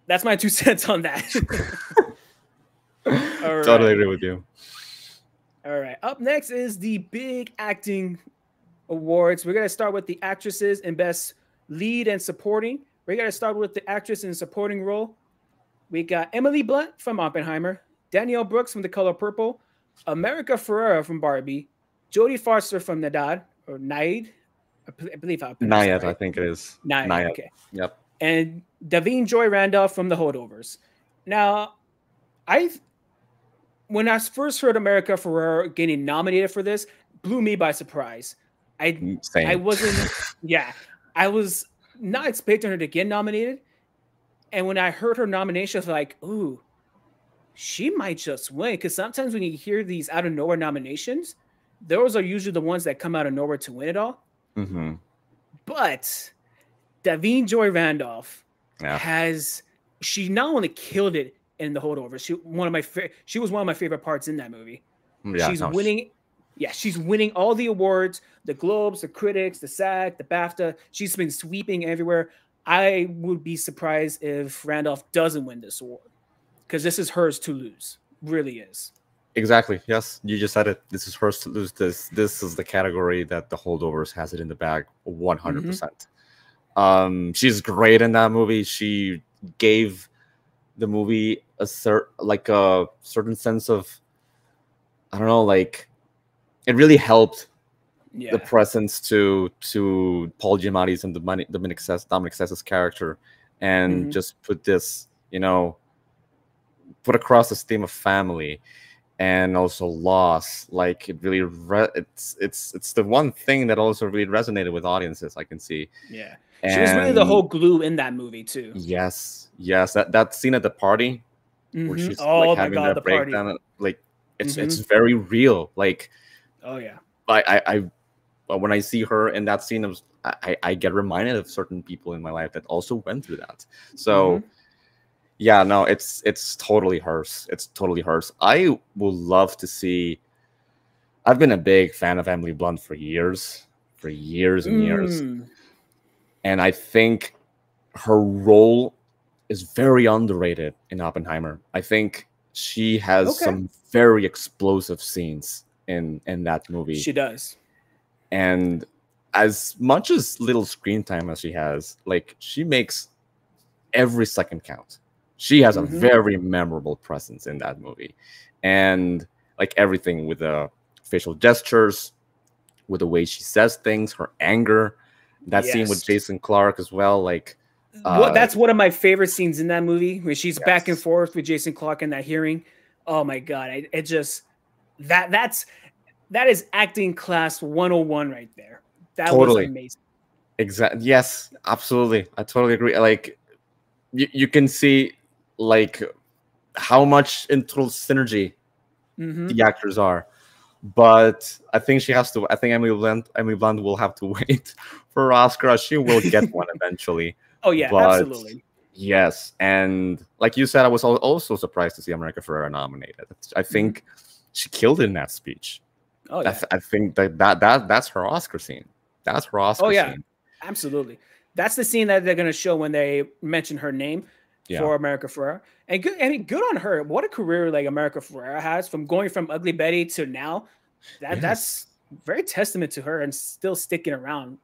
Speaker 1: that's my two cents on that.
Speaker 2: Totally agree with you.
Speaker 1: All right. Up next is the big acting awards. We're gonna start with the actresses in best lead and supporting. We're gonna start with the actress in supporting role. We got Emily Blunt from Oppenheimer, Danielle Brooks from The Color Purple, America Ferrera from Barbie, Jodie Foster from Nadad or Naid, I believe I
Speaker 2: Nayad, right. I think it is.
Speaker 1: Nayad, Nayad. Okay.
Speaker 2: Yep.
Speaker 1: And Da'Vine Joy Randolph from The Holdovers. Now, I when I first heard America Ferrera getting nominated for this, blew me by surprise. I mm, Same. I wasn't yeah, I was not expecting her to get nominated. And when I heard her nomination, I was like, ooh, she might just win. Because sometimes when you hear these out of nowhere nominations, those are usually the ones that come out of nowhere to win it all.
Speaker 2: Mm-hmm.
Speaker 1: But Da'Vine Joy Randolph yeah. has she not only killed it in the holdover. She one of my fa- she was one of my favorite parts in that movie. Mm, yeah, she's no, winning. Yeah, she's winning all the awards, the Globes, the critics, the SAG, the BAFTA. She's been sweeping everywhere. I would be surprised if Randolph doesn't win this award because this is hers to lose. Really is.
Speaker 2: Exactly. Yes, you just said it. This is hers to lose. This this is the category that the holdovers has it in the bag, one hundred percent. Mm-hmm. Um, she's great in that movie. She gave the movie a cert like a certain sense of I don't know, like it really helped yeah. the presence to to Paul Giamatti's and the Dominic Sessa, Dominic Sessa's character, and mm-hmm. just put this, you know, put across this theme of family and also loss. Like it really, re- it's it's it's the one thing that also really resonated with audiences. I can see.
Speaker 1: Yeah, and she was really the whole glue in that movie too.
Speaker 2: Yes, yes, that that scene at the party
Speaker 1: mm-hmm. where she's oh, like having God, that breakdown,
Speaker 2: party. like it's mm-hmm. it's very real. Like,
Speaker 1: oh yeah,
Speaker 2: I I, I when I see her in that scene, of I I get reminded of certain people in my life that also went through that. So. Mm-hmm. Yeah, no, it's it's totally hers. It's totally hers. I would love to see. I've been a big fan of Emily Blunt for years, for years and years, mm. and I think her role is very underrated in Oppenheimer. I think she has okay. some very explosive scenes in in that movie.
Speaker 1: She does.
Speaker 2: And as much as little screen time as she has, like she makes every second count. She has mm-hmm. a very memorable presence in that movie. And like everything with the facial gestures, with the way she says things, her anger, that yes. scene with Jason Clarke as well, like
Speaker 1: uh, that's one of my favorite scenes in that movie where she's yes. back and forth with Jason Clarke in that hearing. Oh my god, it, it just that that's that is acting class 101 right there. That totally. was amazing.
Speaker 2: Exactly. Yes, absolutely. I totally agree. Like you, you can see like how much internal synergy mm-hmm. the actors are. But I think she has to. I think Emily Blunt, Emily Blunt will have to wait for Oscar. She will get one eventually.
Speaker 1: Oh yeah, but absolutely.
Speaker 2: Yes, and like you said, I was also surprised to see America Ferrera nominated. I mm-hmm. think she killed in that speech.
Speaker 1: Oh yeah.
Speaker 2: I, I, think that, that that that's her Oscar scene. That's her Oscar. Oh yeah, scene.
Speaker 1: absolutely. That's the scene that they're gonna show when they mention her name yeah. for America Ferrera. And good, I mean, good on her. What a career like America Ferrera has from going from Ugly Betty to now. That yes. that's very testament to her and still sticking around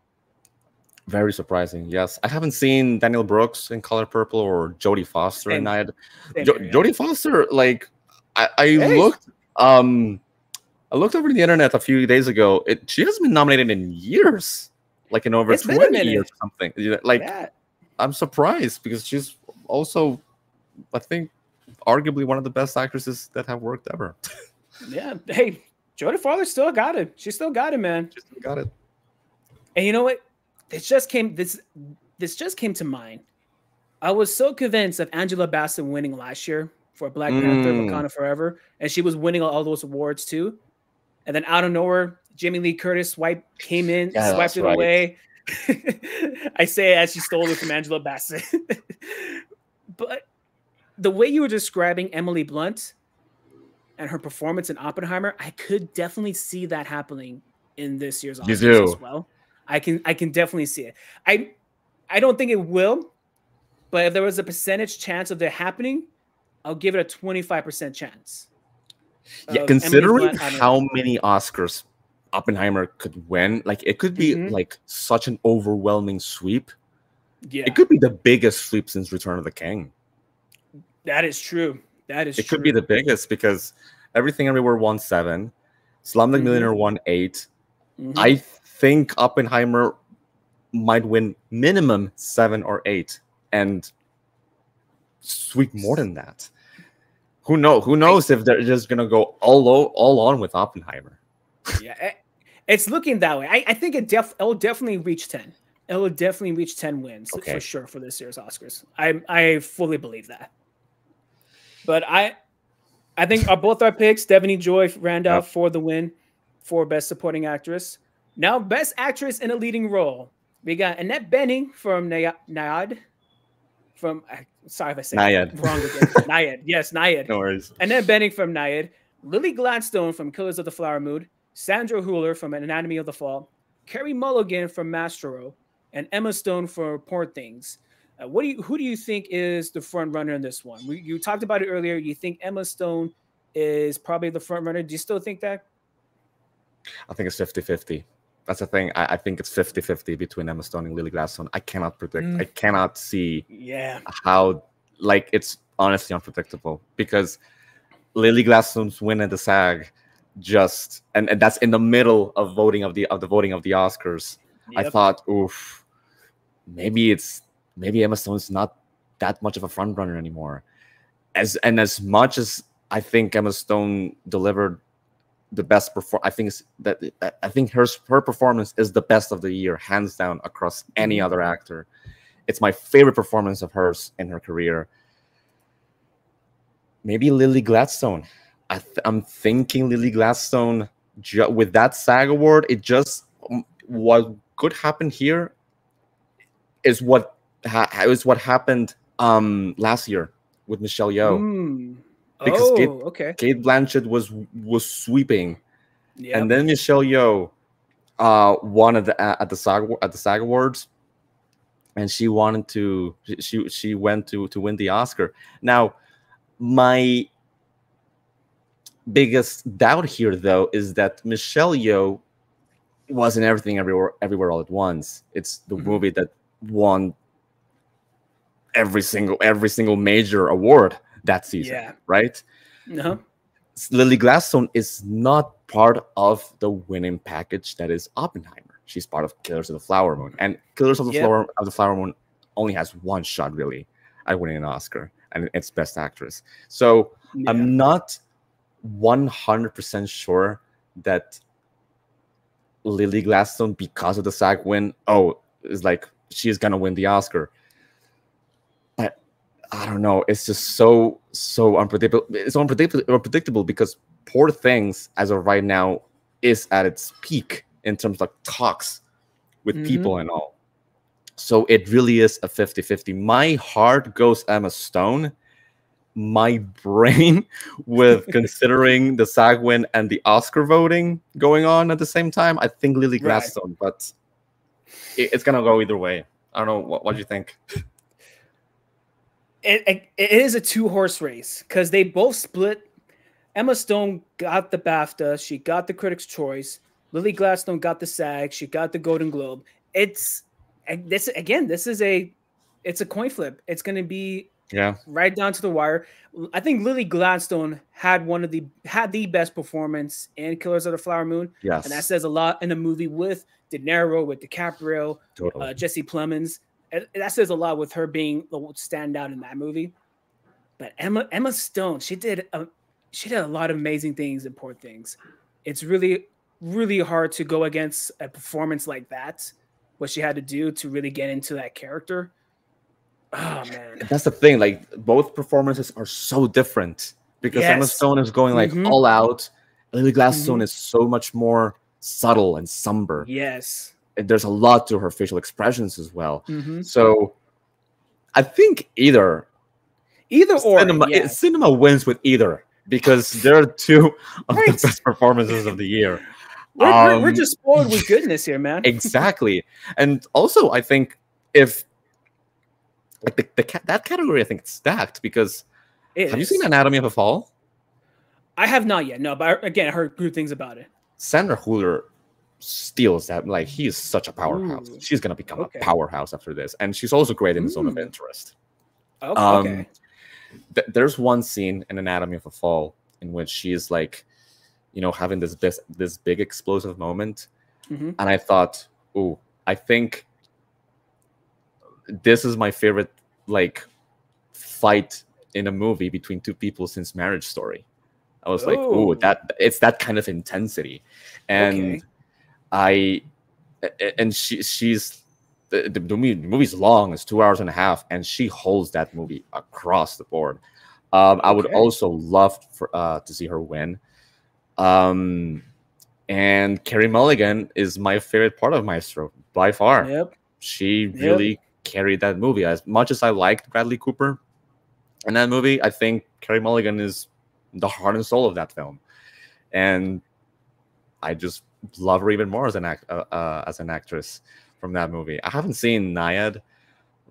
Speaker 2: Very surprising. Yes, I haven't seen Daniel Brooks in Color Purple or Jodie Foster
Speaker 1: Same.
Speaker 2: in Night.
Speaker 1: Same
Speaker 2: Jo-
Speaker 1: here, yeah.
Speaker 2: Jodie Foster, like I, I
Speaker 1: Hey.
Speaker 2: looked, um, I looked over the internet a few days ago. It she hasn't been nominated in years, like in over
Speaker 1: It's
Speaker 2: twenty years or something. Like
Speaker 1: Yeah.
Speaker 2: I'm surprised because she's also, I think, arguably one of the best actresses that have worked ever.
Speaker 1: Yeah. Hey, Jodie Foster still got it. She still got it, man.
Speaker 2: Just got it.
Speaker 1: And you know what? This just came this this just came to mind. I was so convinced of Angela Bassett winning last year for Black Panther
Speaker 2: Mm.
Speaker 1: Wakanda Forever, and she was winning all those awards too. And then out of nowhere, Jamie Lee Curtis swipe came in,
Speaker 2: Yeah,
Speaker 1: swiped it
Speaker 2: right.
Speaker 1: away. I say it as she stole it from Angela Bassett. but the way you were describing Emily Blunt and her performance in Oppenheimer, I could definitely see that happening in this year's Oscars as well. I can I can definitely see it. I I don't think it will, but if there was a percentage chance of it happening, I'll give it a 25% chance.
Speaker 2: Yeah, considering
Speaker 1: Blunt
Speaker 2: how many Oscars Oppenheimer could win, like it could be
Speaker 1: Mhm.
Speaker 2: like such an overwhelming sweep.
Speaker 1: Yeah,
Speaker 2: It could be the biggest sweep since Return of the King.
Speaker 1: that is true. That is true.
Speaker 2: It
Speaker 1: true.
Speaker 2: could be the biggest because Everything Everywhere won seven, Slumdog
Speaker 1: Mhm.
Speaker 2: Millionaire won eight.
Speaker 1: Mhm.
Speaker 2: I think Oppenheimer might win minimum seven or eight, and sweep more than that. Who know? Who knows if they're just gonna go all o- all on with Oppenheimer?
Speaker 1: yeah, it's looking that way. I, I think it def it'll definitely reach 10. It will definitely reach 10 wins
Speaker 2: Okay.
Speaker 1: for sure for this year's Oscars. I I fully believe that. But I I think our both our picks, Stephanie Joy Randolph for the win for Best Supporting Actress. Now, Best Actress in a Leading Role. We got Annette Bening from Naya- Nayad. From sorry if I said
Speaker 2: Nayad.
Speaker 1: wrong again. Nayad. Yes, Nayad.
Speaker 2: No worries.
Speaker 1: Annette Bening from Nayad, Lily Gladstone from Killers of the Flower Moon, Sandra Hüller from Anatomy of the Fall, Carey Mulligan from Maestro, and Emma Stone for Poor Things. Uh, what do you who do you think is the front runner in this one? We, you talked about it earlier. You think Emma Stone is probably the front runner. Do you still think that?
Speaker 2: I think it's 50 50. That's the thing. I, I think it's 50 50 between Emma Stone and Lily Gladstone. I cannot predict.
Speaker 1: Mm.
Speaker 2: I cannot see
Speaker 1: Yeah.
Speaker 2: how, like, it's honestly unpredictable because Lily Gladstone's win at the SAG just, and, and that's in the middle of voting of the of the voting of the Oscars. I thought, oof, maybe it's maybe Emma Stone's not that much of a front runner anymore. As and as much as I think Emma Stone delivered the best perform, I think it's that I think her her performance is the best of the year, hands down, across any
Speaker 1: Mhm.
Speaker 2: other actor. It's my favorite performance of hers in her career. Maybe Lily Gladstone. I th- I'm thinking Lily Gladstone with that SAG award. It just um, what could happen here is what ha- is what happened um last year with Michelle Yeoh.
Speaker 1: Mm.
Speaker 2: Because
Speaker 1: oh,
Speaker 2: Kate-
Speaker 1: okay.
Speaker 2: Cate Blanchett was was sweeping,
Speaker 1: Yeah.
Speaker 2: and then Michelle Yeoh uh won at the at the SAG at the SAG awards, and she wanted to she she went to to win the Oscar. Now, my biggest doubt here though is that Michelle Yeoh wasn't everything everywhere everywhere all at once. It's the
Speaker 1: Mhm.
Speaker 2: movie that won every single every single major award that season,
Speaker 1: Yeah.
Speaker 2: right? Uh-huh.
Speaker 1: No.
Speaker 2: Lily Gladstone is not part of the winning package that is Oppenheimer. She's part of Killers of the Flower Moon, and Killers of the
Speaker 1: Yep.
Speaker 2: Flower of the Flower Moon only has one shot really at winning an Oscar, and it's Best Actress. So
Speaker 1: Yeah.
Speaker 2: I'm not 100% sure that Lily Gladstone, because of the SAG win, oh, is like she's gonna win the Oscar. But I don't know. It's just so so unpredictable. It's unpredictable, unpredictable because Poor Things, as of right now, is at its peak in terms of talks with
Speaker 1: Mhm.
Speaker 2: people and all. So it really is a 50-50. My heart goes Emma Stone. My brain, with considering the SAG win and the Oscar voting going on at the same time, I think Lily
Speaker 1: Right.
Speaker 2: Gladstone, but it, it's gonna go either way. I don't know. What, what do you think?
Speaker 1: it, it, it is a two horse race because they both split. Emma Stone got the BAFTA, she got the Critics' Choice. Lily Gladstone got the SAG, she got the Golden Globe. It's this again, this is a it's a coin flip. It's going to be
Speaker 2: yeah
Speaker 1: right down to the wire. I think Lily Gladstone had one of the had the best performance in Killers of the Flower Moon.
Speaker 2: Yes,
Speaker 1: and that says a lot in the movie with De Niro, with DiCaprio, totally. uh, Jesse Plemons. And that says a lot with her being the standout in that movie. But Emma Emma Stone, she did a, she did a lot of amazing things and poor things. It's really really hard to go against a performance like that. What she had to do to really get into that character Oh man,
Speaker 2: that's the thing. Like both performances are so different because yes. Emma Stone is going like mm-hmm. all out. Lily Gladstone mm-hmm. is so much more subtle and somber.
Speaker 1: Yes,
Speaker 2: and there's a lot to her facial expressions as well. Mm-hmm. So I think either,
Speaker 1: either or
Speaker 2: cinema, cinema wins with either because there are two of right. the best performances of the year.
Speaker 1: We're, um, we're, we're just spoiled with goodness here, man.
Speaker 2: exactly, and also I think if like the, the that category I think it's stacked because it have is. you seen Anatomy of a Fall?
Speaker 1: I have not yet. No, but again, I heard good things about it.
Speaker 2: Sandra Hüller steals that. Like he is such a powerhouse. Ooh. She's gonna become okay. a powerhouse after this, and she's also great in the zone of interest.
Speaker 1: Okay. Um, okay.
Speaker 2: Th- there's one scene in Anatomy of a Fall in which she is like, you know, having this this this big explosive moment, mm-hmm. and I thought, oh, I think this is my favorite like fight in a movie between two people since Marriage Story. I was like, oh, that it's that kind of intensity, and okay. I and she she's the, the, the, movie's long, it's two hours and a half, and she holds that movie across the board. Um, okay. I would also love for uh, to see her win. Um, and Carey Mulligan is my favorite part of Maestro by far.
Speaker 1: Yep.
Speaker 2: She really yep carried that movie. As much as I liked Bradley Cooper in that movie, I think Carey Mulligan is the heart and soul of that film, and I just love her even more as an act uh, uh, as an actress from that movie. I haven't seen Nyad,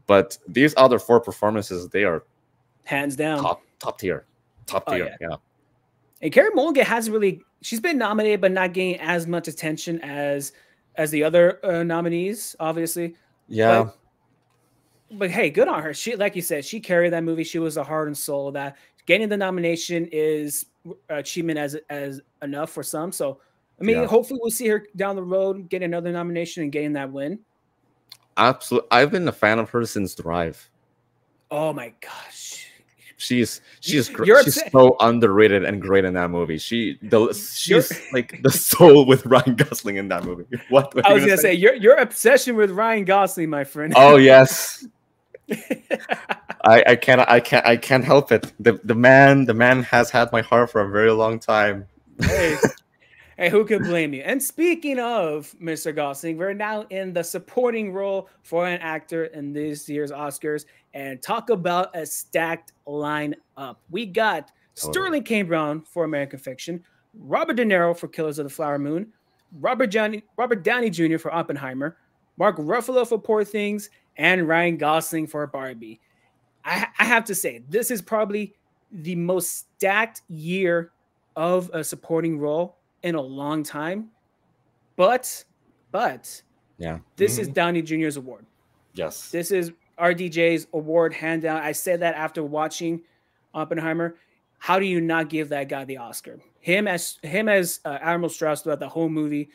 Speaker 2: but these other four performances they are
Speaker 1: hands down
Speaker 2: top top tier, top oh, tier. Yeah. yeah.
Speaker 1: And Carey Mulligan has really she's been nominated, but not getting as much attention as as the other uh, nominees, obviously.
Speaker 2: Yeah.
Speaker 1: But but hey, good on her. She, like you said, she carried that movie. She was the heart and soul. of That getting the nomination is uh, achievement as as enough for some. So, I mean, yeah. hopefully, we'll see her down the road get another nomination and getting that win.
Speaker 2: Absolutely, I've been a fan of her since Drive.
Speaker 1: Oh my gosh,
Speaker 2: she's she's You're she's so underrated and great in that movie. She the she's You're... like the soul with Ryan Gosling in that movie. What
Speaker 1: I was gonna, gonna say? say your your obsession with Ryan Gosling, my friend.
Speaker 2: Oh yes. I, I can't I can't I can't help it. The the man the man has had my heart for a very long time.
Speaker 1: Hey, hey, who could blame you? And speaking of Mr. Gosling, we're now in the supporting role for an actor in this year's Oscars, and talk about a stacked lineup. We got oh, totally. Sterling K. Brown for American Fiction, Robert De Niro for Killers of the Flower Moon, Robert Johnny Robert Downey Jr. for Oppenheimer, Mark Ruffalo for Poor Things, and Ryan Gosling for Barbie. I, I have to say, this is probably the most stacked year of a supporting role in a long time. But, but,
Speaker 2: yeah,
Speaker 1: this mm-hmm. is Downey Jr.'s award.
Speaker 2: Yes,
Speaker 1: this is RDJ's award hand down. I said that after watching Oppenheimer. How do you not give that guy the Oscar? Him as him as uh, Admiral Strauss throughout the whole movie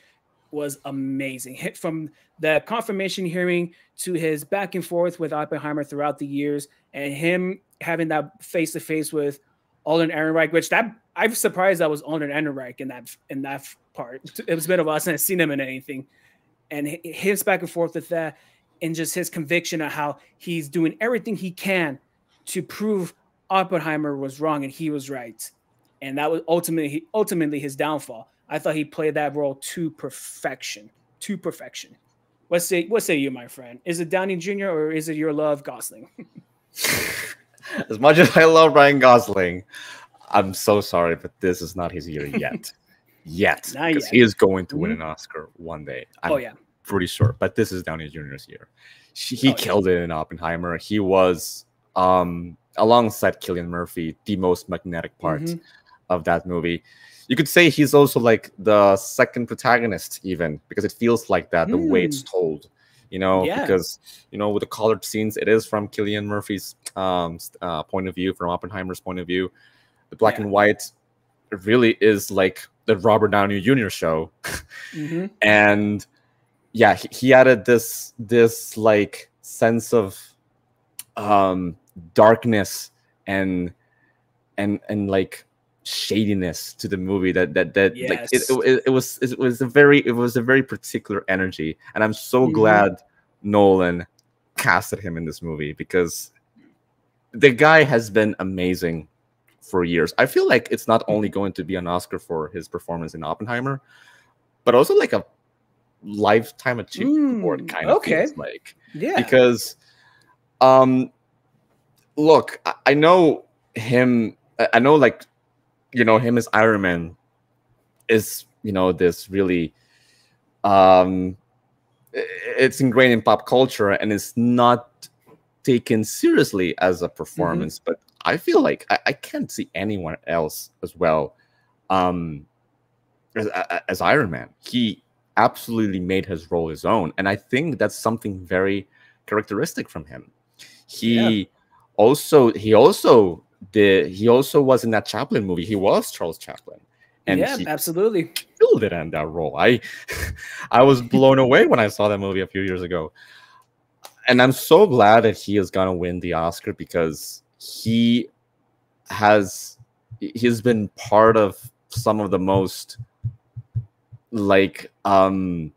Speaker 1: was amazing. Hit from the confirmation hearing to his back and forth with Oppenheimer throughout the years, and him having that face to face with Alden Ehrenreich, which that I'm surprised that was Alden Ehrenreich in that in that part. It was been a while since I've seen him in anything, and his back and forth with that, and just his conviction of how he's doing everything he can to prove Oppenheimer was wrong and he was right, and that was ultimately ultimately his downfall. I thought he played that role to perfection, to perfection. What say what say you, my friend? Is it Downey Jr. or is it your love Gosling?
Speaker 2: as much as I love Ryan Gosling, I'm so sorry, but this is not his year yet. yet. Because he is going to win mm-hmm. an Oscar one day. I'm
Speaker 1: oh yeah.
Speaker 2: Pretty sure. But this is Downey Jr.'s year. He, oh, killed yeah. it in Oppenheimer. He was um alongside Cillian Murphy, the most magnetic part mm-hmm. of that movie you could say he's also like the second protagonist even because it feels like that the mm. way it's hmm. told You know,
Speaker 1: Yeah.
Speaker 2: because you know with the colored scenes, it is from Cillian Murphy's um, uh, point of view, from Oppenheimer's point of view. The black
Speaker 1: Yeah.
Speaker 2: and white it really is like the Robert Downey Jr. show,
Speaker 1: Mhm.
Speaker 2: and yeah, he, he added this this like sense of um darkness and and and like shadiness to the movie that that that like it, it, it was it was a very it was a very particular energy and i'm so
Speaker 1: Mhm.
Speaker 2: glad nolan casted him in this movie because the guy has been amazing for years i feel like it's not only going to be an oscar for his performance in oppenheimer but also like a lifetime achievement award
Speaker 1: Mm,
Speaker 2: kind of
Speaker 1: okay.
Speaker 2: like
Speaker 1: Yeah.
Speaker 2: because um look I, I know him i know like you know him as iron man is you know this really um it's ingrained in pop culture and it's not taken seriously as a performance but i feel like I, I can't see anyone else as well um as, as iron man. He absolutely made his role his own and i think that's something very characteristic from him. He also he also did he also was in that chaplin movie. He was charles chaplin. And
Speaker 1: yeah, absolutely.
Speaker 2: killed it in that role. I i was blown away when i saw that movie a few years ago. And i'm so glad that he is gonna win the oscar because he has he's been part of some of the most like um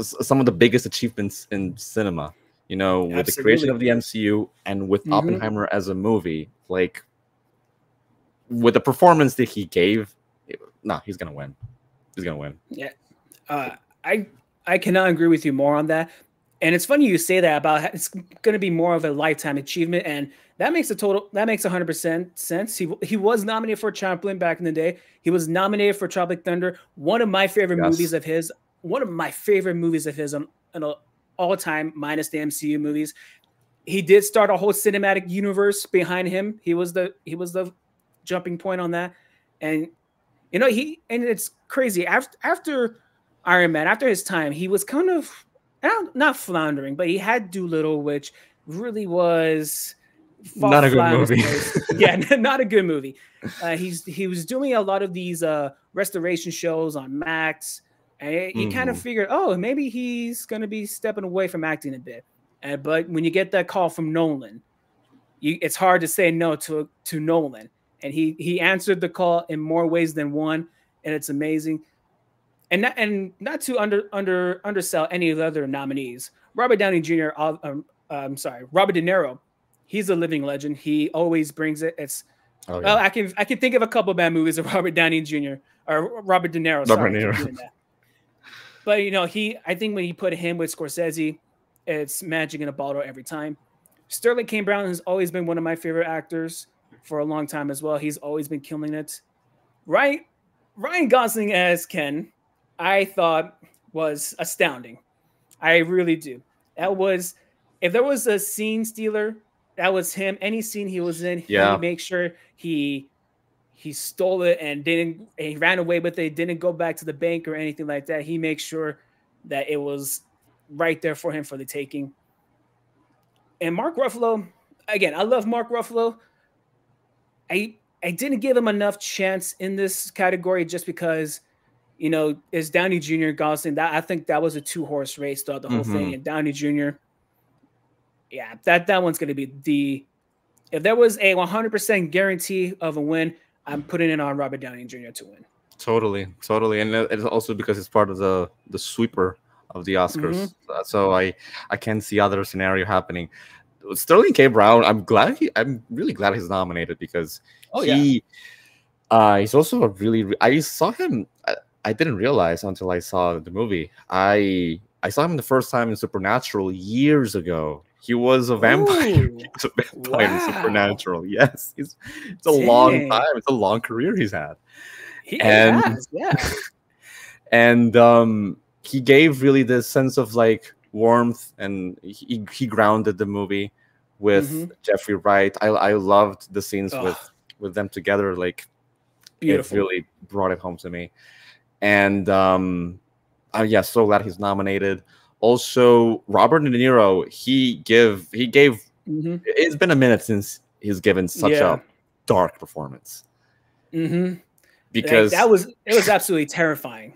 Speaker 2: some of the biggest achievements in cinema you know with the creation of the mcu and with
Speaker 1: Mhm.
Speaker 2: oppenheimer as a movie like with the performance that he gave nah he's gonna win he's gonna win
Speaker 1: Uh, I I cannot agree with you more on that. And it's funny you say that about it's going to be more of a lifetime achievement, and that makes a total that makes 100 percent sense. He he was nominated for Chaplin back in the day. He was nominated for Tropic Thunder, one of my favorite
Speaker 2: Yes.
Speaker 1: movies of his. One of my favorite movies of his on, on all time, minus the MCU movies. He did start a whole cinematic universe behind him. He was the he was the jumping point on that, and you know he and it's crazy after after Iron Man after his time he was kind of not, not floundering, but he had Dolittle, which really was
Speaker 2: Not a good
Speaker 1: flat on his
Speaker 2: movie.
Speaker 1: yeah, not a good movie. Uh, he's he was doing a lot of these uh, restoration shows on Max, and you kind of
Speaker 2: Mhm.
Speaker 1: figured, oh, maybe he's going to be stepping away from acting a bit. And but when you get that call from Nolan, you it's hard to say no to to Nolan, and he he answered the call in more ways than one, and it's amazing. And not, and not to under under undersell any of the other nominees. Robert Downey Jr. uh, Um, uh, I'm sorry, Robert De Niro. He's a living legend. He always brings it. It's
Speaker 2: oh, yeah.
Speaker 1: well, I can I can think of a couple bad movies of Robert Downey Jr. or Robert De Niro.
Speaker 2: Robert
Speaker 1: keep
Speaker 2: De Niro.
Speaker 1: But you know, he I think when he put him with Scorsese, it's magic in a bottle every time. Sterling K. Brown has always been one of my favorite actors for a long time as well. He's always been killing it. Right, Ryan Gosling as Ken, I thought was astounding. I really do. That was if there was a scene stealer, that was him. Any scene he was in,
Speaker 2: Yeah.
Speaker 1: he make sure he he stole it and didn't he ran away with it, didn't go back to the bank or anything like that. He makes sure that it was right there for him for the taking. And Mark Ruffalo, again, I love Mark Ruffalo. I I didn't give him enough chance in this category just because, you know, it's Downey Jr. Gosling. That I think that was a two horse race throughout the whole thing.
Speaker 2: Mhm.
Speaker 1: And Downey Jr. Yeah, that that one's gonna be the. If there was a 100% guarantee of a win, I'm putting it on Robert Downey Jr. to win.
Speaker 2: Totally, totally, and it's also because it's part of the the sweeper of the Oscars.
Speaker 1: Mm-hmm.
Speaker 2: Uh, So I I can see other scenario happening. Sterling K. Brown, I'm glad he, I'm really glad he's nominated because
Speaker 1: Oh, yeah.
Speaker 2: he uh he's also a really re- I saw him. I, I didn't realize until I saw the movie. I I saw him the first time in Supernatural years ago. He was a vampire.
Speaker 1: Ooh,
Speaker 2: was a vampire in. Supernatural. Yes, it's it's a long time. It's a long career he's had
Speaker 1: he
Speaker 2: And-
Speaker 1: has, yeah.
Speaker 2: and um he gave really this sense of like warmth and he, he grounded the movie with
Speaker 1: Mhm.
Speaker 2: jeffrey wright i i loved the scenes with with them together like
Speaker 1: Beautiful.
Speaker 2: it really brought it home to me and um uh, yeah so glad he's nominated also Robert De Niro. He give he gave.
Speaker 1: Mm-hmm.
Speaker 2: It's been a minute since he's given such
Speaker 1: Yeah.
Speaker 2: a dark performance
Speaker 1: Mm-hmm.
Speaker 2: because
Speaker 1: that was it was absolutely terrifying.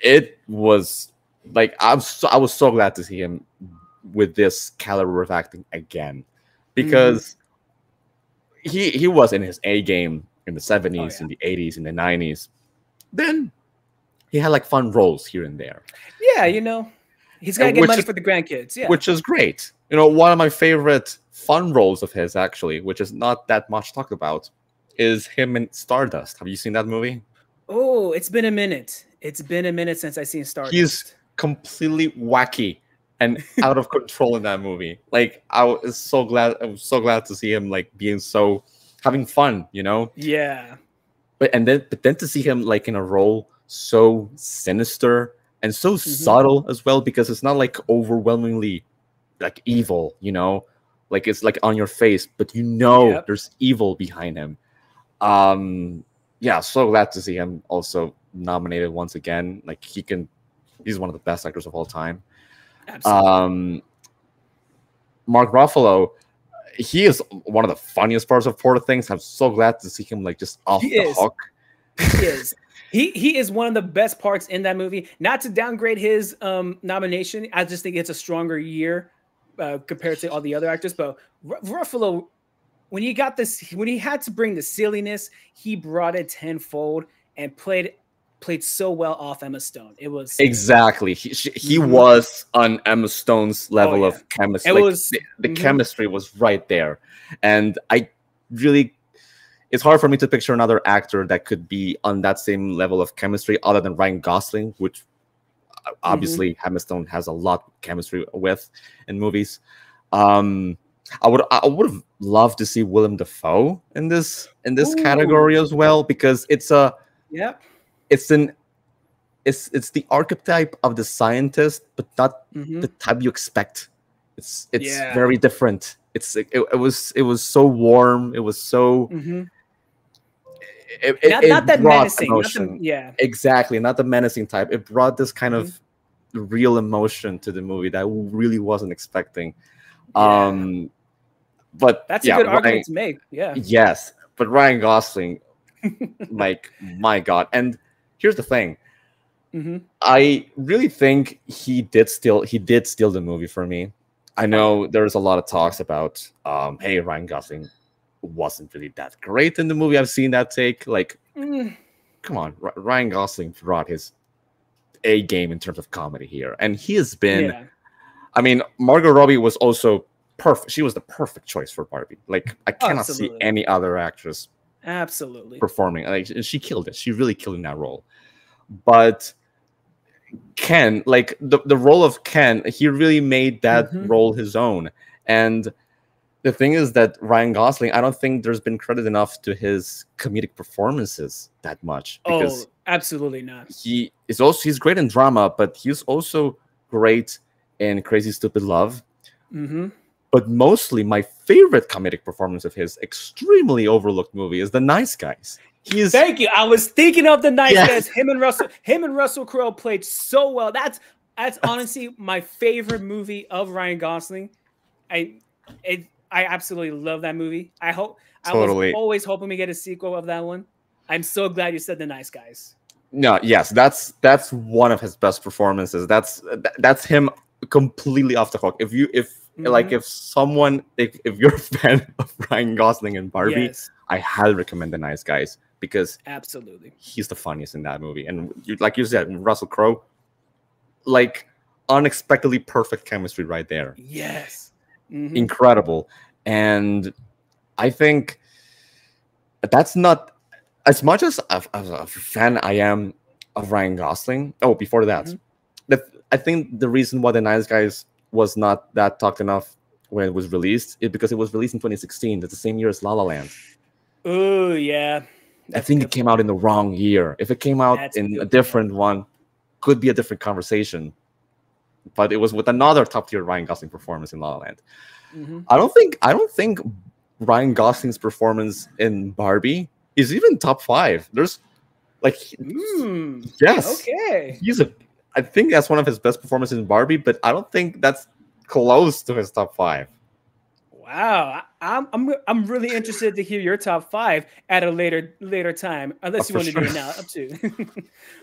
Speaker 2: It was like I'm so, I was so glad to see him with this caliber of acting again because mm-hmm. he he was in his A game in the 70s,
Speaker 1: Oh, yeah.
Speaker 2: in the 80s, in the 90s. Then he had like fun roles here and there,
Speaker 1: Yeah, you know, he's got to get money
Speaker 2: is-
Speaker 1: for the grandkids. Yeah.
Speaker 2: which is great. You know, one of my favorite fun roles of his actually, which is not that much talked about, is him in Stardust. Have you seen that movie?
Speaker 1: oh, it's been a minute. It's been a minute since I seen Stardust.
Speaker 2: He's completely wacky and out of control in that movie. Like I was so glad I was so glad to see him like being so having fun, you know?
Speaker 1: yeah.
Speaker 2: But and then but then to see him like in a role so sinister and so
Speaker 1: Mm-hmm.
Speaker 2: subtle as well because it's not like overwhelmingly like evil, you know? Like it's like on your face, but you know
Speaker 1: Yep.
Speaker 2: there's evil behind him. Um yeah, so glad to see him also nominated once again. Like he can he's one of the best actors of all time.
Speaker 1: Absolutely.
Speaker 2: Um, Mark Ruffalo, he is one of the funniest parts of Poor Things. I'm so glad to see him like just off
Speaker 1: He
Speaker 2: the
Speaker 1: is.
Speaker 2: hook.
Speaker 1: he is. He he is one of the best parts in that movie. Not to downgrade his um nomination, I just think it's a stronger year uh, compared to all the other actors. But Ru- Ruffalo, when he got this, when he had to bring the silliness, he brought it tenfold and played played so well off Emma Stone. It was
Speaker 2: Exactly. He she, he
Speaker 1: Mhm.
Speaker 2: was on Emma Stone's level
Speaker 1: yeah.
Speaker 2: of chemistry.
Speaker 1: It
Speaker 2: Like,
Speaker 1: was-
Speaker 2: the, the
Speaker 1: mhm.
Speaker 2: chemistry was right there, and I really. It's hard for me to picture another actor that could be on that same level of chemistry other than Ryan Gosling, which uh, obviously Emma Stone has a lot of chemistry with in movies. Um, I would I would have loved to see Willem Dafoe in this in this
Speaker 1: Ooh.
Speaker 2: category as well because it's a
Speaker 1: Yep.
Speaker 2: It's an it's it's the archetype of the scientist, but not
Speaker 1: Mhm.
Speaker 2: the type you expect. It's it's
Speaker 1: Yeah.
Speaker 2: very different. It's it, it was it was so warm. It was so
Speaker 1: Mhm.
Speaker 2: it, it-
Speaker 1: Not, not that menacing. Not the, yeah.
Speaker 2: Exactly, not the menacing type. It brought this kind of
Speaker 1: Mm-hmm.
Speaker 2: real emotion to the movie that I really wasn't expecting.
Speaker 1: Yeah.
Speaker 2: Um, but
Speaker 1: That's
Speaker 2: yeah,
Speaker 1: a good
Speaker 2: Ryan-
Speaker 1: argument to make. Yeah.
Speaker 2: Yes, but Ryan Gosling, like my God. And here's the thing:
Speaker 1: hmm
Speaker 2: I really think he did steal. He did steal the movie for me. I know there's a lot of talks about, um, hey, Ryan Gosling wasn't really that great in the movie. I've seen that take. Like,
Speaker 1: Mm,
Speaker 2: come on, R- Ryan Gosling brought his A game in terms of comedy here, and he has been.
Speaker 1: yeah.
Speaker 2: I mean, Margot Robbie was also perfect. She was the perfect choice for Barbie. Like, I cannot
Speaker 1: Absolutely.
Speaker 2: see any other actress
Speaker 1: Absolutely.
Speaker 2: performing. Like, and she killed it. She really killed in that role. But Ken, like the, the role of Ken, he really made that
Speaker 1: Mhm.
Speaker 2: role his own. And the thing is that Ryan Gosling, I don't think there's been credit enough to his comedic performances that much because
Speaker 1: Oh, absolutely not.
Speaker 2: he is also he's great in drama, but he's also great in Crazy Stupid Love.
Speaker 1: hmm
Speaker 2: But mostly, my favorite comedic performance of his, extremely overlooked movie, is The Nice Guys. He is
Speaker 1: Thank you. I was thinking of the nice
Speaker 2: Yes.
Speaker 1: guys. Him and Russell. Him and Russell Crowe played so well. That's that's honestly my favorite movie of Ryan Gosling. I it I absolutely love that movie. I hope I
Speaker 2: Totally.
Speaker 1: was always hoping we get a sequel of that one. I'm so glad you said the nice guys.
Speaker 2: no, yes, that's that's one of his best performances. That's that's him completely off the hook. If you if like
Speaker 1: Mhm.
Speaker 2: if someone if, if you're a fan of Ryan Gosling and Barbie,
Speaker 1: Yes,
Speaker 2: I highly recommend The Nice Guys because
Speaker 1: absolutely.
Speaker 2: he's the funniest in that movie. And you, like you said, Russell Crowe, like unexpectedly perfect chemistry right there.
Speaker 1: Yes. Mhm.
Speaker 2: Incredible. And I think that's not as much as a, as a fan I am of Ryan Gosling. Oh, before that,
Speaker 1: Mhm.
Speaker 2: the, I think the reason why The Nice Guys was not that talked enough when it was released is because it was released in 2016. That's the same year as La La Land.
Speaker 1: Oh yeah.
Speaker 2: I think it came out in the wrong year. If it came out
Speaker 1: That's
Speaker 2: in a different one, could be a different conversation. But it was with another top tier Ryan Gosling performance in La La Land.
Speaker 1: Mhm.
Speaker 2: I don't think I don't think Ryan Gosling's performance in Barbie is even top five. There's like
Speaker 1: Mm,
Speaker 2: yes,
Speaker 1: okay.
Speaker 2: he's a I think that's one of his best performances in Barbie, but I don't think that's close to his top five.
Speaker 1: Wow, I'm I'm I'm really interested to hear your top five at a later later time, unless oh, you want sure. to do it now. Up to.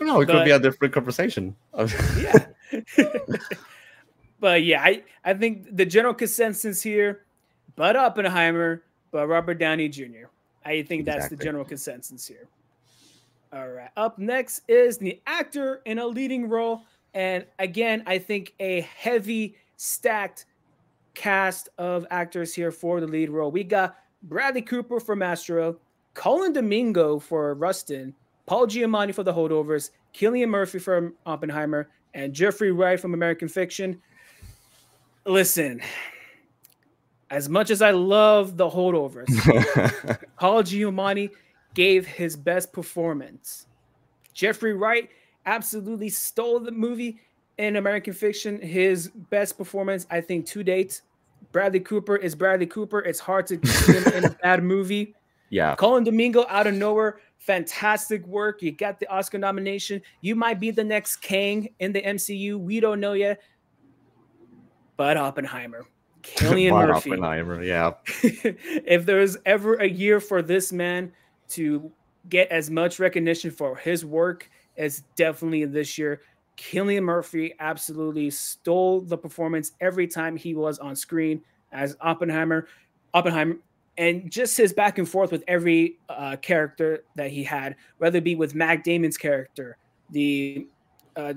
Speaker 2: no, it but, could be a different conversation.
Speaker 1: yeah. but yeah, I I think the general consensus here, Bud Oppenheimer, but Robert Downey Jr. I think exactly. that's the general consensus here. All right. Up next is the actor in a leading role, and again, I think a heavy stacked cast of actors here for the lead role. We got Bradley Cooper for Maestro, Colman Domingo for Rustin, Paul Giamatti for The Holdovers, Cillian Murphy from Oppenheimer, and Jeffrey Wright from American Fiction. Listen, as much as I love The Holdovers, Paul Giamatti gave his best performance. Jeffrey Wright absolutely stole the movie in American Fiction, his best performance, I think, to date. Bradley Cooper is Bradley Cooper. It's hard to see him in a bad movie.
Speaker 2: Yeah.
Speaker 1: Colman Domingo out of nowhere, fantastic work. You got the Oscar nomination. You might be the next Kang in the MCU. We don't know yet. But Oppenheimer, Cillian Murphy.
Speaker 2: Oppenheimer, yeah.
Speaker 1: if there's ever a year for this man to get as much recognition for his work as definitely this year. Cillian Murphy absolutely stole the performance every time he was on screen as Oppenheimer. Oppenheimer and just his back and forth with every uh, character that he had, whether it be with Matt Damon's character, the uh,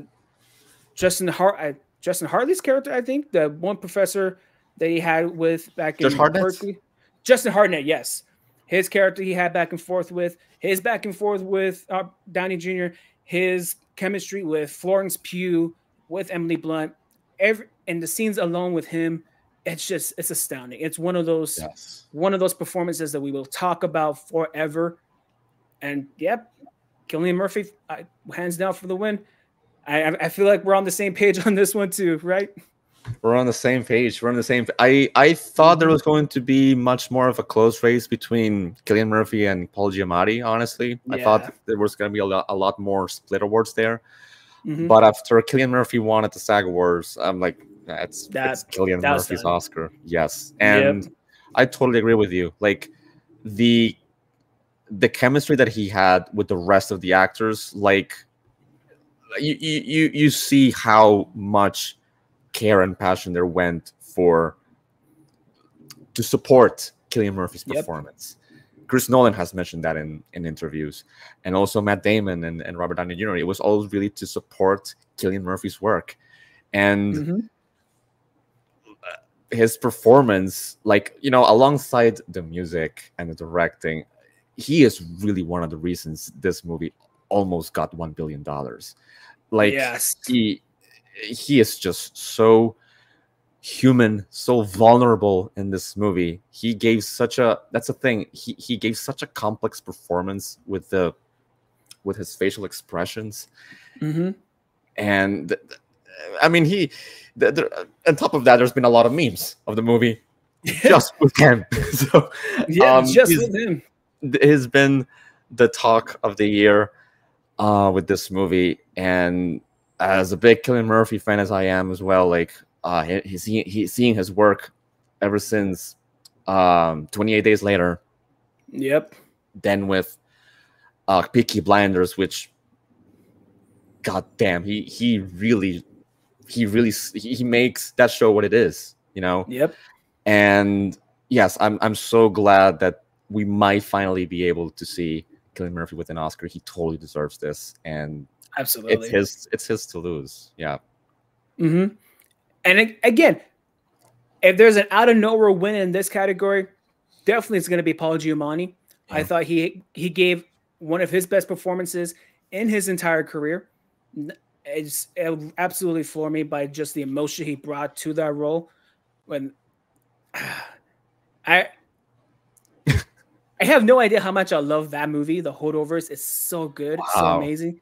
Speaker 1: Justin Har- uh, Justin Hartley's character, I think the one professor that he had with back in Berkeley. Justin Hartnett, yes, his character he had back and forth with, his back and forth with uh, Downey Jr., his chemistry with Florence Pugh, with Emily Blunt, every and the scenes alone with him, it's just it's astounding. It's one of those yes. one of those performances that we will talk about forever. And yep, Cillian Murphy, I, hands down for the win. I I feel like we're on the same page on this one too, right?
Speaker 2: We're on the same page. We're on the same. I I thought there was going to be much more of a close race between Cillian Murphy and Paul Giamatti. Honestly, yeah. I thought there was going to be a lot, a lot more split awards there. Mm-hmm. But after Cillian Murphy won at the SAG Awards, I'm like, that's that, Cillian Murphy's done. Oscar. Yes, and yep. I totally agree with you. Like the the chemistry that he had with the rest of the actors, like you you you see how much care and passion there went for to support Cillian Murphy's yep. performance. Chris Nolan has mentioned that in, in interviews, and also Matt Damon and, and Robert Downey Jr. It was all really to support Cillian Murphy's work, and mm-hmm. his performance, like you know, alongside the music and the directing, he is really one of the reasons this movie almost got one billion dollars. Like yes. he he is just so human, so vulnerable in this movie. He gave such a that's a thing. He he gave such a complex performance with the with his facial expressions. Mm-hmm. And I mean, he on top of that, there's been a lot of memes of the movie just with him. so
Speaker 1: yeah, um, just with him.
Speaker 2: Has been the talk of the year uh, with this movie, and as a big Cillian Murphy fan as I am as well, like uh, he, he's, he's seeing his work ever since um, 28 Days Later.
Speaker 1: Yep.
Speaker 2: Then with uh, Peaky Blinders, which, god damn, he he really, he really he makes that show what it is, you know.
Speaker 1: Yep.
Speaker 2: And yes, I'm I'm so glad that we might finally be able to see Cillian Murphy with an Oscar. He totally deserves this, and
Speaker 1: Absolutely.
Speaker 2: It's his it's his to lose. Yeah.
Speaker 1: Mm-hmm. And again, if there's an out of nowhere win in this category, definitely it's going to be Paul Giamatti. Yeah. I thought he he gave one of his best performances in his entire career. It's it absolutely floored me by just the emotion he brought to that role. When I I have no idea how much I love that movie, The Holdovers. is so good, wow. so amazing.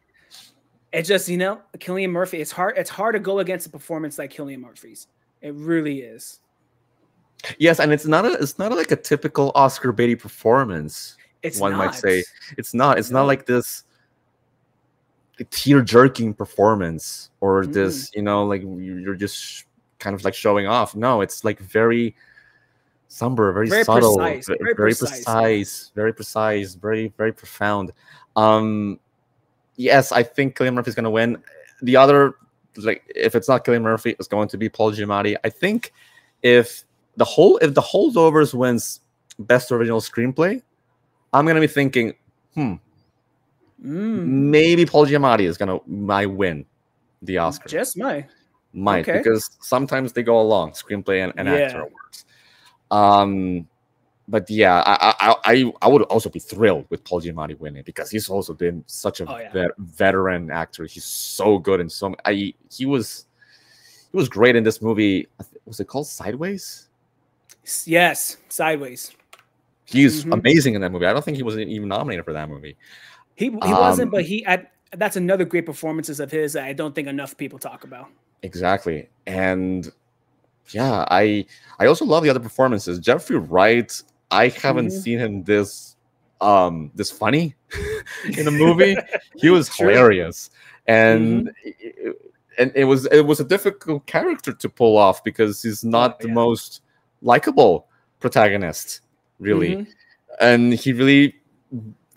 Speaker 1: It's just you know, Cillian Murphy. It's hard. It's hard to go against a performance like Cillian Murphy's. It really is.
Speaker 2: Yes, and it's not a. It's not like a typical Oscar Beatty performance.
Speaker 1: It's
Speaker 2: one
Speaker 1: not.
Speaker 2: might say it's not. It's no. not like this tear jerking performance or
Speaker 1: Mm.
Speaker 2: this you know like you- you're just kind of like showing off no it's like very somber very,
Speaker 1: Very
Speaker 2: subtle
Speaker 1: precise, very
Speaker 2: very
Speaker 1: precise,
Speaker 2: precise, very precise very very profound um yes i think Cillian murphy's going to win the other like if it's not Cillian murphy it's going to be paul giamatti i think if the whole if the holdovers wins best original screenplay i'm going to be thinking hmm
Speaker 1: Mm,
Speaker 2: maybe Paul Giamatti is gonna might win the Oscar.
Speaker 1: just my.
Speaker 2: might
Speaker 1: okay.
Speaker 2: because sometimes they go along screenplay and, and actor
Speaker 1: Yeah.
Speaker 2: awards. Um, but yeah, I, I I I would also be thrilled with Paul Giamatti winning because he's also been such a
Speaker 1: Oh, yeah.
Speaker 2: vet- veteran actor. He's so good in so. m- I he was he was great in this movie. Was it called Sideways?
Speaker 1: Yes, sideways.
Speaker 2: He's
Speaker 1: Mhm.
Speaker 2: amazing in that movie. I don't think he was even nominated for that movie.
Speaker 1: He he wasn't,
Speaker 2: Um,
Speaker 1: but he. I, that's another great performances of his that I don't think enough people talk about.
Speaker 2: Exactly. And yeah, I I also love the other performances. Jeffrey Wright, I haven't
Speaker 1: Mhm.
Speaker 2: seen him this um this funny in a movie. he was hilarious. And
Speaker 1: Mm-hmm.
Speaker 2: it, and it was it was a difficult character to pull off because he's not the
Speaker 1: Oh, yeah.
Speaker 2: most likable protagonist, really.
Speaker 1: Mhm.
Speaker 2: And he really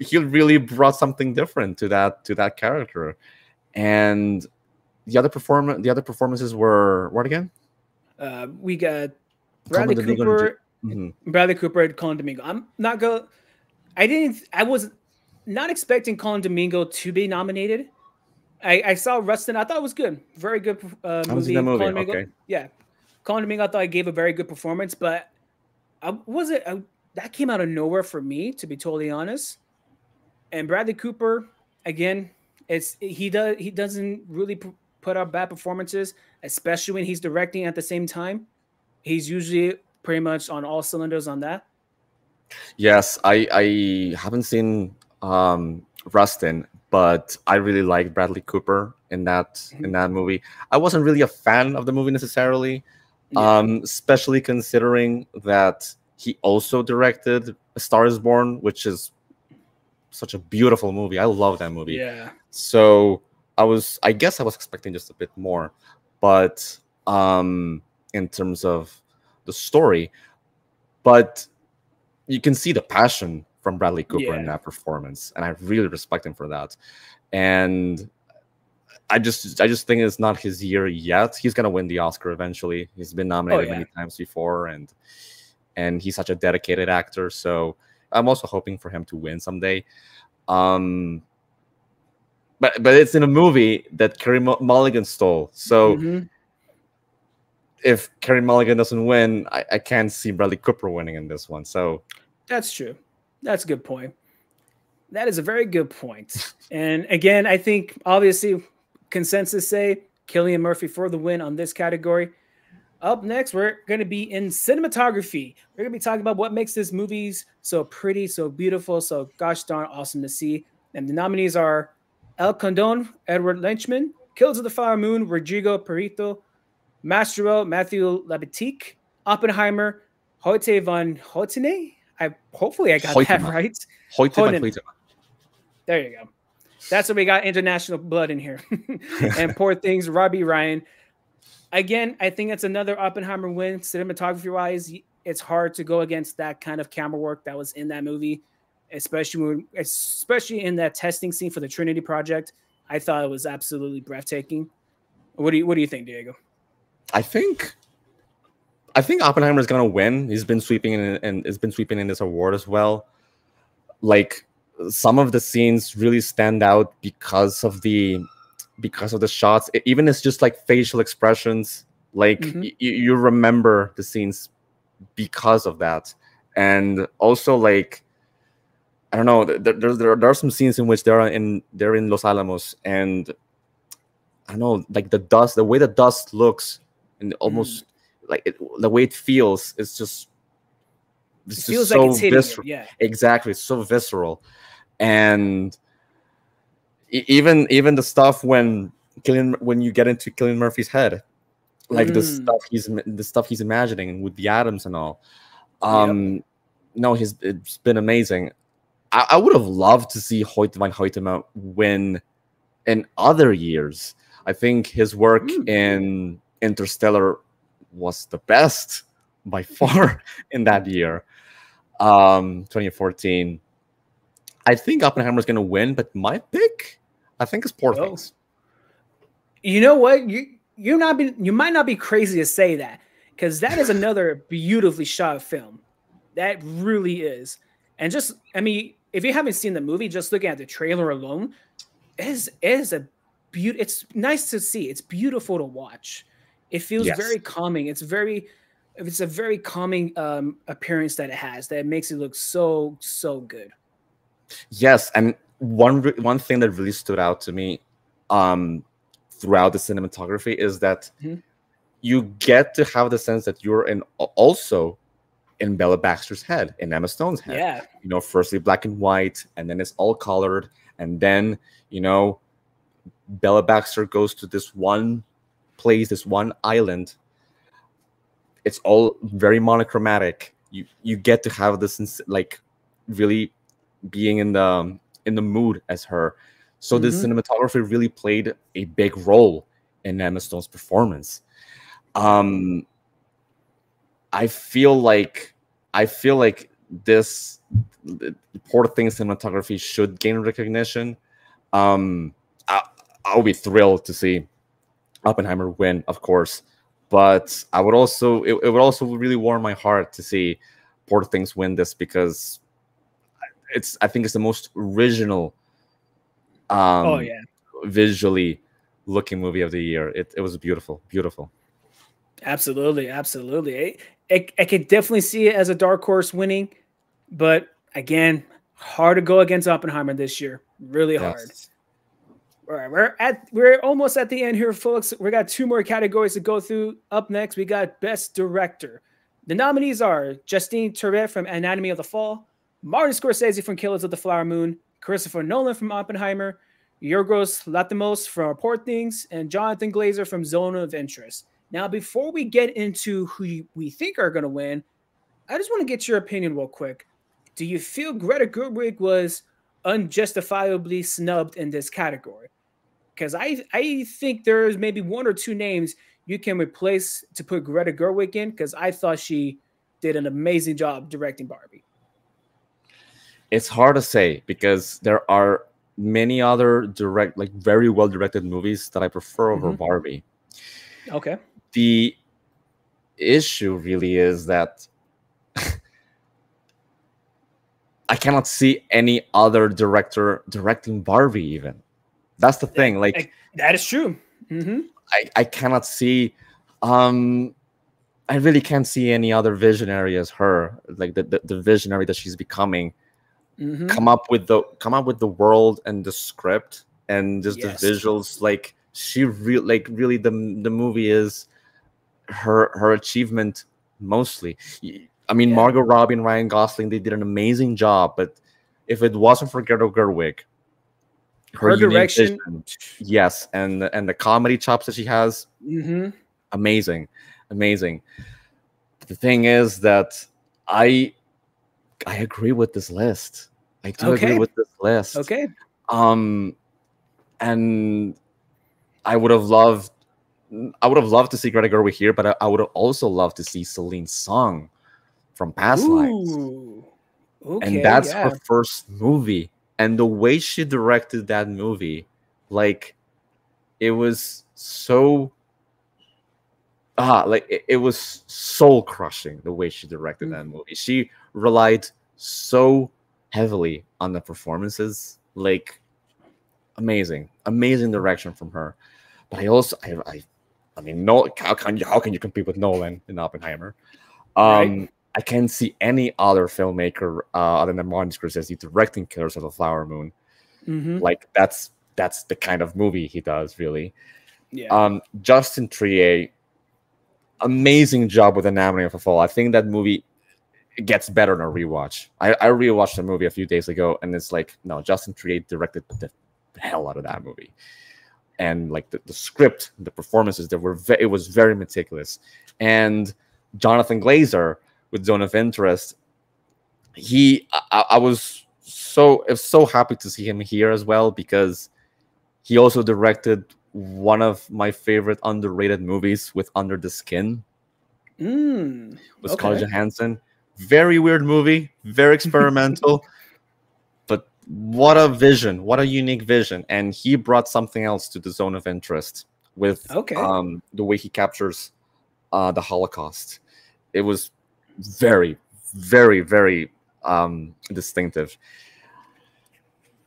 Speaker 2: he really brought something different to that to that character. And the other perform the other performances were what again?
Speaker 1: Uh, we got Bradley Cooper,
Speaker 2: Mhm.
Speaker 1: Bradley Cooper, and Colman Domingo. I'm not go. I didn't. I was not expecting Colman Domingo to be nominated. I, I saw Rustin. I thought it was good. Very good uh, movie.
Speaker 2: that movie,
Speaker 1: Colman Domingo,
Speaker 2: okay.
Speaker 1: Yeah, Colman Domingo. I thought I gave a very good performance, but I wasn't. I, that came out of nowhere for me, to be totally honest. And Bradley Cooper, again, it's he does he doesn't really p- put out bad performances, especially when he's directing at the same time. He's usually pretty much on all cylinders on that.
Speaker 2: Yes, I I haven't seen um Rustin, but I really like Bradley Cooper in that
Speaker 1: Mm-hmm.
Speaker 2: in that movie. I wasn't really a fan of the movie necessarily,
Speaker 1: Yeah.
Speaker 2: um, especially considering that he also directed A Star Is Born, which is such a beautiful movie. I love that movie.
Speaker 1: Yeah.
Speaker 2: So I was, I guess, I was expecting just a bit more, but um, in terms of the story, but you can see the passion from Bradley Cooper in that performance, and I really respect him for that. And I just, I just think it's not his year yet. He's gonna win the Oscar eventually. He's been nominated
Speaker 1: yeah.
Speaker 2: many times before, and and he's such a dedicated actor. So I'm also hoping for him to win someday. Um, but but it's in a movie that Carey Mulligan stole. So
Speaker 1: Mhm.
Speaker 2: If Carey Mulligan doesn't win, I, I can't see Bradley Cooper winning in this one. So
Speaker 1: That's true. That's a good point. That is a very good point. and again, I think obviously consensus say Cillian Murphy for the win on this category. Up next, we're going to be in cinematography. We're going to be talking about what makes this movies so pretty, so beautiful, so gosh darn awesome to see. And the nominees are El Conde, Edward Lachman, Kills of the Flower Moon, Rodrigo Prieto, Maestro, Matthew Libatique, Oppenheimer, Hoyte von Hoytene. I hopefully I got that right.
Speaker 2: Hoyte. Hoytema.
Speaker 1: There you go. That's what we got international blood in here. and poor things, Robbie Ryan. Again, I think it's another Oppenheimer win. Cinematography wise, it's hard to go against that kind of camera work that was in that movie, especially when, especially in that testing scene for the Trinity Project. I thought it was absolutely breathtaking. What do you What do you think, Diego?
Speaker 2: I think I think Oppenheimer is gonna win. He's been sweeping in and has been sweeping in this award as well. Like some of the scenes really stand out because of the because of the shots. E- Even it's just like facial expressions. Like
Speaker 1: mm-hmm.
Speaker 2: y- y- you remember the scenes because of that, and also like I don't know. There, there, there, there are some scenes in which they're in they're in Los Alamos, and I don't know, like the dust, the way the dust looks, and almost like it, the way it feels, it's just
Speaker 1: It feels
Speaker 2: just
Speaker 1: like it's hitting you.
Speaker 2: visceral.
Speaker 1: Yeah.
Speaker 2: Exactly, it's so visceral, and even even the stuff when killing when you get into Cillian Murphy's head, like the
Speaker 1: Mm.
Speaker 2: stuff he's the stuff he's imagining with the atoms and all. Um, no, he's it's been amazing. I, I would have loved to see Hoyte van Hoytema win in other years. I think his work
Speaker 1: Mm.
Speaker 2: in Interstellar was the best by far in that year. Um, 2014. I think Oppenheimer's going to win, but my pick, I think, is Poor
Speaker 1: Oh.
Speaker 2: Things.
Speaker 1: You know what? You you not be you might not be crazy to say that because that is another beautifully shot film. That really is. And just I mean, if you haven't seen the movie, just looking at the trailer alone, it is is a beauty. It's nice to see. It's beautiful to watch. It feels
Speaker 2: Yes.
Speaker 1: very calming. It's very it's a very calming um appearance that it has that makes it look so so good.
Speaker 2: Yes, and one re- one thing that really stood out to me um, throughout the cinematography is that
Speaker 1: Mhm.
Speaker 2: you get to have the sense that you're in also in Bella Baxter's head, in Emma Stone's head.
Speaker 1: Yeah.
Speaker 2: You know, firstly black and white, and then it's all colored, and then you know, Bella Baxter goes to this one place, this one island. It's all very monochromatic. You you get to have this like really being in the in the mood as her. So the
Speaker 1: Mhm.
Speaker 2: cinematography really played a big role in Emma Stone's performance. Um, I feel like I feel like this Poor thing cinematography should gain recognition. Um, I, I'll be thrilled to see Oppenheimer win, of course, but I would also it, it would also really warm my heart to see Poor Things win this because it's I think it's the most original um
Speaker 1: oh yeah.
Speaker 2: visually looking movie of the year. It it was beautiful, beautiful.
Speaker 1: Absolutely, absolutely. It, it, I could definitely see it as a dark horse winning, but again, hard to go against Oppenheimer this year. Really hard. All right, we're at we're almost at the end here, folks. We got two more categories to go through. Up next, we got Best Director. The nominees are Justine Triet from Anatomy of the Fall, Martin Scorsese from Killers of the Flower Moon, Christopher Nolan from Oppenheimer, Yorgos Lanthimos from Poor Things, and Jonathan Glazer from Zone of Interest. Now, before we get into who we think are going to win, I just want to get your opinion real quick. Do you feel Greta Gerwig was unjustifiably snubbed in this category? Because I I think there's maybe one or two names you can replace to put Greta Gerwig in. Because I thought she did an amazing job directing Barbie.
Speaker 2: It's hard to say because there are many other direct like very well directed movies that I prefer over
Speaker 1: Mhm.
Speaker 2: Barbie.
Speaker 1: Okay.
Speaker 2: The issue really is that I cannot see any other director directing Barbie even. That's the thing. Like
Speaker 1: I- That is true. hmm
Speaker 2: I, I cannot see um I really can't see any other visionary as her, like the, the, the visionary that she's becoming.
Speaker 1: hmm
Speaker 2: Come up with the come up with the world and the script and just
Speaker 1: Yes.
Speaker 2: the visuals. Like she real like really the the movie is her her achievement mostly. I mean
Speaker 1: Yeah.
Speaker 2: Margot Robbie and Ryan Gosling, they did an amazing job, but if it wasn't for Greta Gerwig,
Speaker 1: Her
Speaker 2: unique
Speaker 1: direction.
Speaker 2: vision, yes, and and the comedy chops that she has,
Speaker 1: hmm
Speaker 2: amazing amazing the thing is that i i agree with this list i do
Speaker 1: Okay.
Speaker 2: agree with this list
Speaker 1: Okay.
Speaker 2: um and i would have loved i would have loved to see greta gerwig here but i, I would have also loved to see celine song from past lives
Speaker 1: Okay.
Speaker 2: and that's
Speaker 1: yeah.
Speaker 2: her first movie and the way she directed that movie like it was so ah like it, it was soul crushing the way she directed that movie. She relied so heavily on the performances like amazing amazing direction from her. But i also i i, I mean no how can you how can you compete with nolan in oppenheimer? Um
Speaker 1: Right.
Speaker 2: I can't see any other filmmaker uh, other than Martin Scorsese directing Killers of the Flower Moon.
Speaker 1: Mhm.
Speaker 2: Like that's that's the kind of movie he does, really.
Speaker 1: Yeah.
Speaker 2: Um, Justine Triet, amazing job with Anatomy of a Fall. I think that movie gets better on a rewatch. I, I rewatched the movie a few days ago, and it's like, no, Justine Triet directed the hell out of that movie, and like the, the script, the performances, that were ve- it was very meticulous, and Jonathan Glazer with Zone of Interest, he I, I- was so I was so happy to see him here as well because He also directed one of my favorite underrated movies with Under the Skin.
Speaker 1: Mm,
Speaker 2: with okay. Scarlett Johansson. Very weird movie, very experimental, but what a vision! What a unique vision! And he brought something else to the zone of interest with
Speaker 1: okay.
Speaker 2: um, the way he captures uh, the Holocaust. It was very, very, very um, distinctive.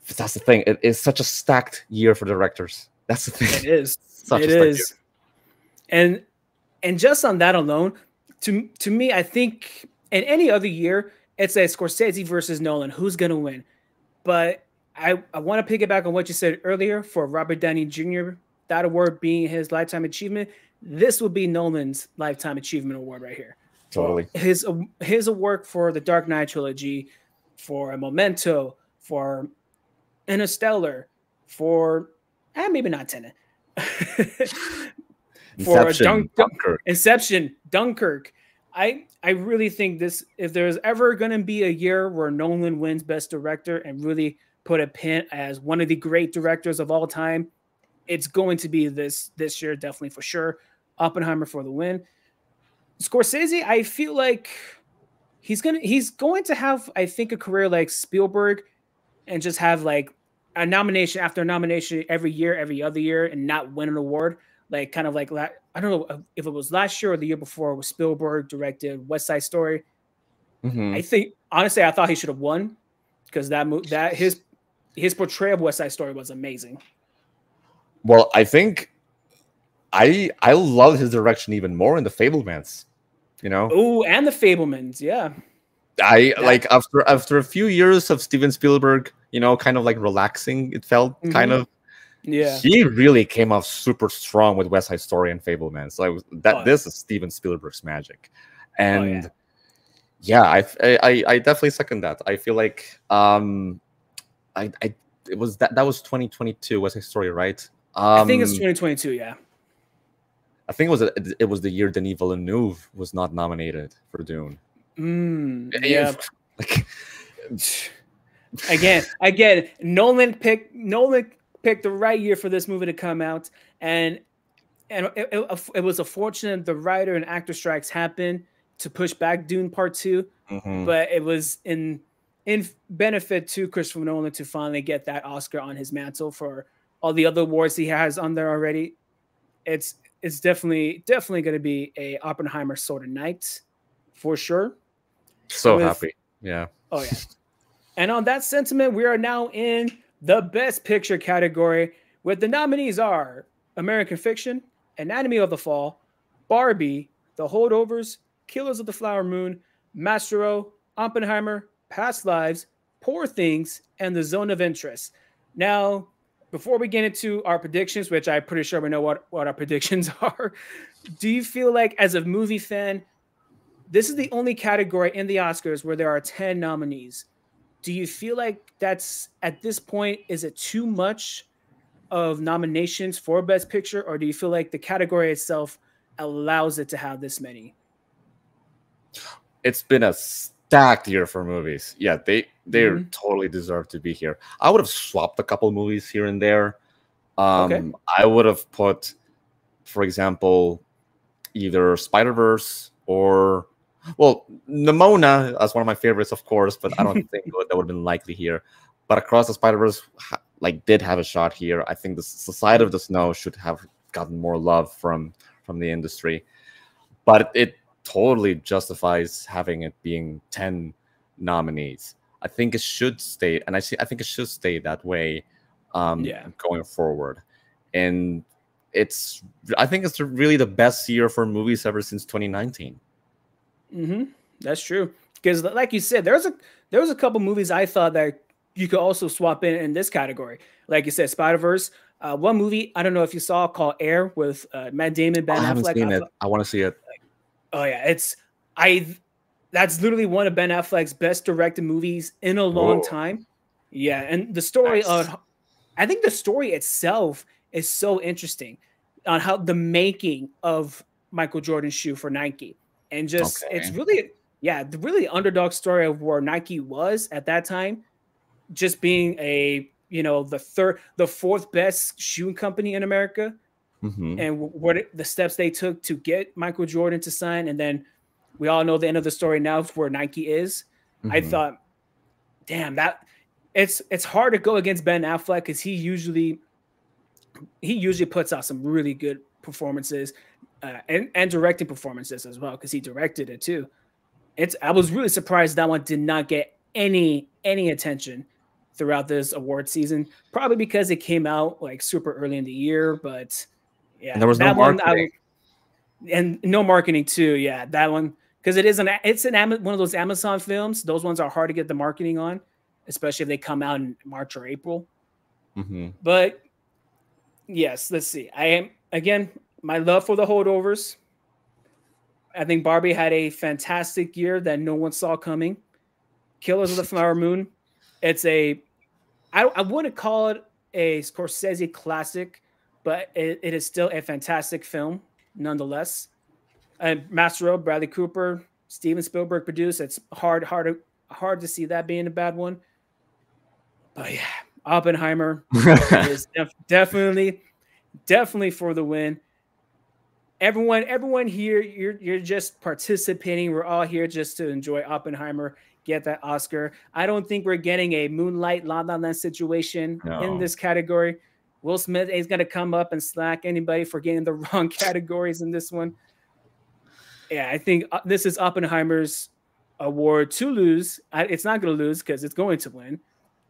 Speaker 2: But that's the thing. It is such a stacked year for directors. That's the thing.
Speaker 1: It is. Such it is. And and just on that alone, to to me, I think in any other year, it's a Scorsese versus Nolan. Who's gonna win? But I, I want to piggyback on what you said earlier for Robert Downey Jr. That award being his lifetime achievement. This will be Nolan's lifetime achievement award right here.
Speaker 2: Totally.
Speaker 1: His his work for the Dark Knight trilogy, for a Memento, for Interstellar, for eh, maybe not Tenet.
Speaker 2: for Inception, Dun-
Speaker 1: Dunkirk. Inception, Dunkirk. I I really think this if there's ever going to be a year where Nolan wins Best Director and really put a pin as one of the great directors of all time, it's going to be this this year definitely for sure. Oppenheimer for the win. Scorsese, I feel like he's gonna he's going to have I think a career like Spielberg, and just have like a nomination after a nomination every year, every other year, and not win an award. Like kind of like I don't know if it was last year or the year before. Was Spielberg directed West Side Story?
Speaker 2: Mm-hmm.
Speaker 1: I think honestly, I thought he should have won because that that his his portrayal of West Side Story was amazing.
Speaker 2: Well, I think I I love his direction even more in the Fabelmans. You know.
Speaker 1: Oh, and the Fabelmans, yeah.
Speaker 2: I yeah. like after after a few years of Steven Spielberg, you know, kind of like relaxing. It felt mm-hmm. kind of.
Speaker 1: Yeah.
Speaker 2: He really came off super strong with West Side Story and Fabelmans. So that oh, this is Steven Spielberg's magic, and. Oh, yeah. yeah, I, I I definitely second that. I feel like um, I I it was that that was 2022 West Side Story, right?
Speaker 1: Um, I think it's 2022. Yeah.
Speaker 2: I think it was a, it was the year Denis Villeneuve was not nominated for Dune.
Speaker 1: Mm, yeah. Like, again, again, Nolan picked Nolan picked the right year for this movie to come out, and and it, it, it was a fortunate the writer and actor strikes happened to push back Dune Part 2
Speaker 2: mm-hmm.
Speaker 1: but it was in in benefit to Christopher Nolan to finally get that Oscar on his mantle for all the other awards he has on there already. It's it's definitely definitely going to be a Oppenheimer sort of night for sure.
Speaker 2: So With, happy, yeah.
Speaker 1: Oh yeah. and on that sentiment, we are now in the Best Picture category, where the nominees are American Fiction, Anatomy of the Fall, Barbie, The Holdovers, Killers of the Flower Moon, Maestro, Oppenheimer, Past Lives, Poor Things, and The Zone of Interest. Now, before we get into our predictions, which I'm pretty sure we know what, what our predictions are, do you feel like, as a movie fan, this is the only category in the Oscars where there are 10 nominees? Do you feel like that's at this point, is it too much of nominations for Best Picture, or do you feel like the category itself allows it to have this many?
Speaker 2: It's been a stacked year for movies. Yeah, they they mm-hmm. totally deserve to be here. I would have swapped a couple movies here and there. Um, okay. I would have put, for example, either Spider Verse or well, Nimona as one of my favorites, of course, but I don't think that would have been likely here. But Across the Spider Verse, like, did have a shot here. I think the Society of the Snow should have gotten more love from from the industry, but it totally justifies having it being ten nominees. I think it should stay, and I see. I think it should stay that way. Um,
Speaker 1: yeah.
Speaker 2: going forward, and it's. I think it's really the best year for movies ever since 2019.
Speaker 1: Mm-hmm. That's true. Because, like you said, there's a there was a couple movies I thought that you could also swap in in this category. Like you said, Spider Verse. Uh, one movie I don't know if you saw called Air with uh, Matt Damon, Ben
Speaker 2: I haven't
Speaker 1: Affleck.
Speaker 2: Seen it. I want to see it.
Speaker 1: Oh yeah, it's I. That's literally one of Ben Affleck's best directed movies in a long Whoa. time. Yeah, and the story nice. of, I think the story itself is so interesting on how the making of Michael Jordan's shoe for Nike and just okay. it's really yeah the really underdog story of where Nike was at that time, just being a you know, the third, the fourth best shoe company in America,
Speaker 2: Mhm.
Speaker 1: and what it- the steps they took to get Michael Jordan to sign, and then we all know the end of the story now where Nike is. I
Speaker 2: Mhm.
Speaker 1: thought, damn, that it's it's hard to go against Ben Affleck because he usually he usually puts out some really good performances uh, and and directing performances as well because he directed it too. It's I was really surprised that one did not get any any attention throughout this award season. Probably because it came out like super early in the year, but yeah,
Speaker 2: And there was no
Speaker 1: that one I-
Speaker 2: marketing.
Speaker 1: and no marketing too. Yeah, that one because it is an it's an one of those Amazon films. Those ones are hard to get the marketing on, especially if they come out in March or April.
Speaker 2: Mhm.
Speaker 1: But yes, let's see. I am again my love for the holdovers. I think Barbie had a fantastic year that no one saw coming. Killers of the Flower Moon. It's a I, I wouldn't call it a Scorsese classic, but it, it is still a fantastic film nonetheless. And Master of Bradley Cooper, Steven Spielberg produced. It's hard, hard, hard to see that being a bad one. But yeah, Oppenheimer is def- definitely, definitely for the win. Everyone, everyone here, you're you're just participating. We're all here just to enjoy Oppenheimer, get that Oscar. I don't think we're getting a Moonlight La La Land situation in this category. Will Smith is going to come up and slack anybody for getting the wrong categories in this one. Yeah, I think uh, this is Oppenheimer's award to lose. It's not going to lose because it's going to win.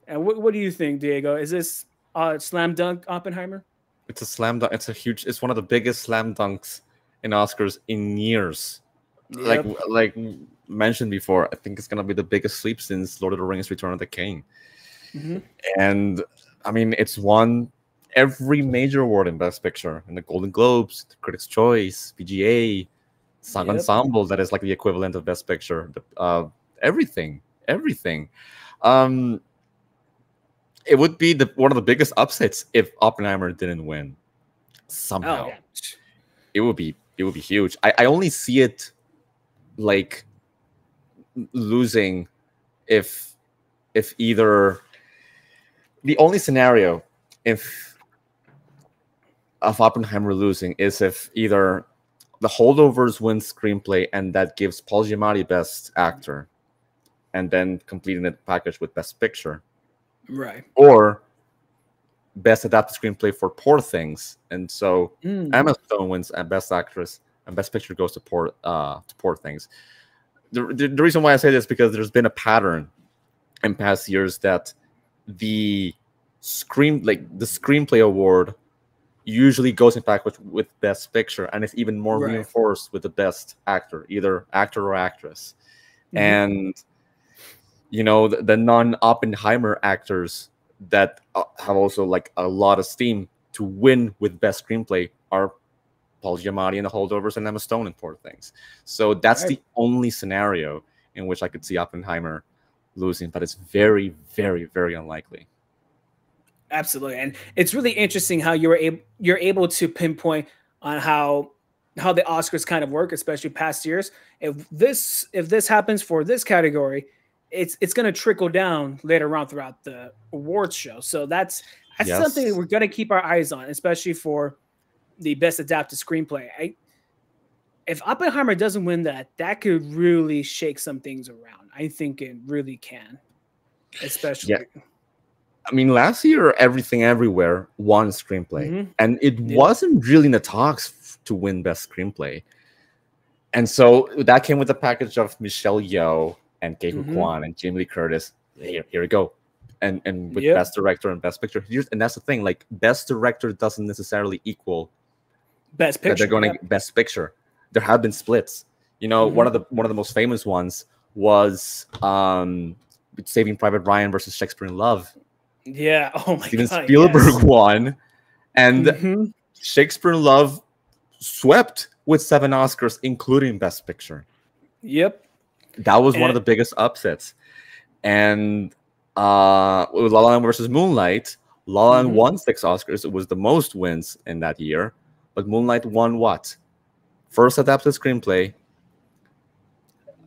Speaker 1: And what, what do you think, Diego? Is this uh, slam dunk Oppenheimer?
Speaker 2: It's a slam dunk. It's a huge. It's one of the biggest slam dunks in Oscars in years. Like
Speaker 1: Yep.
Speaker 2: like mentioned before, I think it's gonna be the biggest sweep since Lord of the Rings: Return of the King.
Speaker 1: Mhm.
Speaker 2: And I mean, it's won every major award in Best Picture, in the Golden Globes, the Critics' Choice, PGA, Song
Speaker 1: Yep.
Speaker 2: Ensemble, that is like the equivalent of Best Picture. the- Uh, everything, everything. Um, it would be the one of the biggest upsets if Oppenheimer didn't win. Somehow,
Speaker 1: Oh, yeah.
Speaker 2: it would be it would be huge. I, I only see it like losing if if either the only scenario if of Oppenheimer losing is if either the holdovers win screenplay and that gives Paul Giamatti best actor and then completing the package with best picture
Speaker 1: Right.
Speaker 2: or best adapted screenplay for Poor Things and so
Speaker 1: Mm.
Speaker 2: Emma Stone wins and Best Actress, and Best Picture goes to Poor uh, to Poor Things. The, the, the reason why I say this is because there's been a pattern in past years that the screen like the screenplay award usually goes in fact with, with Best Picture, and it's even more
Speaker 1: Right.
Speaker 2: reinforced with the Best Actor, either actor or actress.
Speaker 1: Mhm.
Speaker 2: And you know the, the non Oppenheimer actors that uh, have also like a lot of steam to win with best screenplay are Paul Giamatti and the holdovers and Emma Stone and Poor Things. So that's the only scenario in which I could see Oppenheimer losing, but it's very, very, very unlikely.
Speaker 1: Absolutely, and it's really interesting how you're able you're able to pinpoint on how how the Oscars kind of work, especially past years. If this if this happens for this category, it's it's going to trickle down later on throughout the awards show. So that's that's
Speaker 2: Yes.
Speaker 1: something that we're going to keep our eyes on, especially for the best adapted screenplay. I, if Oppenheimer doesn't win that, that could really shake some things around. I think it really can, especially.
Speaker 2: I mean, last year, Everything Everywhere won screenplay,
Speaker 1: Mhm.
Speaker 2: and it
Speaker 1: Yeah.
Speaker 2: wasn't really in the talks f- to win Best Screenplay. And so that came with the package of Michelle Yeoh and Ke Huy
Speaker 1: Mhm.
Speaker 2: Quan and Jamie Lee Curtis. Here, here we go. And and with
Speaker 1: Yep.
Speaker 2: Best Director and Best Picture. Here's, and that's the thing, like Best Director doesn't necessarily equal
Speaker 1: Best picture.
Speaker 2: they're going to
Speaker 1: yeah.
Speaker 2: get Best Picture. There have been splits. You know, one
Speaker 1: Mm-hmm.
Speaker 2: of the one of the most famous ones was um Saving Private Ryan versus Shakespeare in Love.
Speaker 1: Yeah. Oh my
Speaker 2: Steven
Speaker 1: god.
Speaker 2: Spielberg
Speaker 1: yes.
Speaker 2: won, and
Speaker 1: Mhm.
Speaker 2: Shakespeare in Love swept with seven Oscars, including Best Picture.
Speaker 1: Yep.
Speaker 2: That was one of the biggest upsets. And uh, with La La Land versus Moonlight, La La Land
Speaker 1: Mhm.
Speaker 2: won six Oscars. It was the most wins in that year, but Moonlight won what? First adapted screenplay,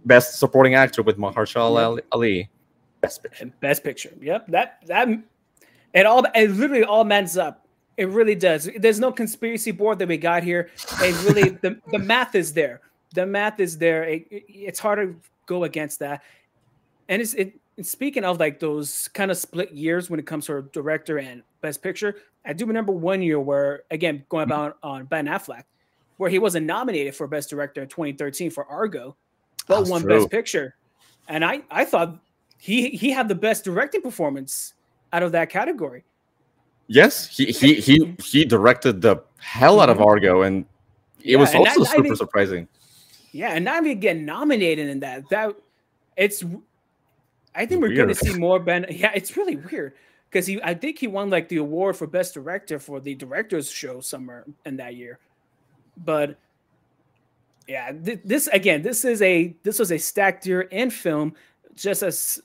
Speaker 2: best supporting actor with Mahershala
Speaker 1: Yep.
Speaker 2: Ali, best picture.
Speaker 1: Best picture. Yep. That that It all it literally all ends up. It really does. There's no conspiracy board that we got here. It really the, the math is there. The math is there. It, it, it's hard to go against that. And it's it speaking of like those kind of split years when it comes to director and best picture, I do remember one year where again going mm-hmm. about on Ben Affleck, where he wasn't nominated for best director in 2013 for Argo, but That's won true. best picture. And I I thought he he had the best directing performance out of that category.
Speaker 2: Yes, he he he he directed the hell out of mm-hmm. Argo, and it yeah, was also super surprising.
Speaker 1: Yeah, and not even get nominated in that. That it's I think we're going to see more Ben. Yeah, it's really weird because he. I think he won like the award for best director for the directors show somewhere in that year. But yeah, th- this again, this is a this was a stacked year in film. Just as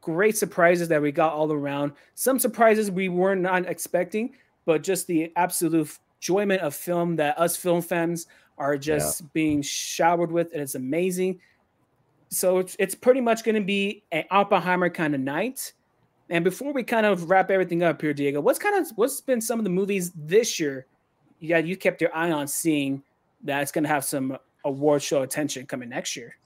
Speaker 1: great surprises that we got all around. Some surprises we were not expecting, but just the absolute enjoyment of film that us film fans are just yeah. being showered with. And it's amazing so it's, it's pretty much going to be an Oppenheimer kind of night. And before we kind of wrap everything up here, Diego, what's kind of what's been some of the movies this year? Yeah, you kept your eye on seeing that it's going to have some award show attention coming next year.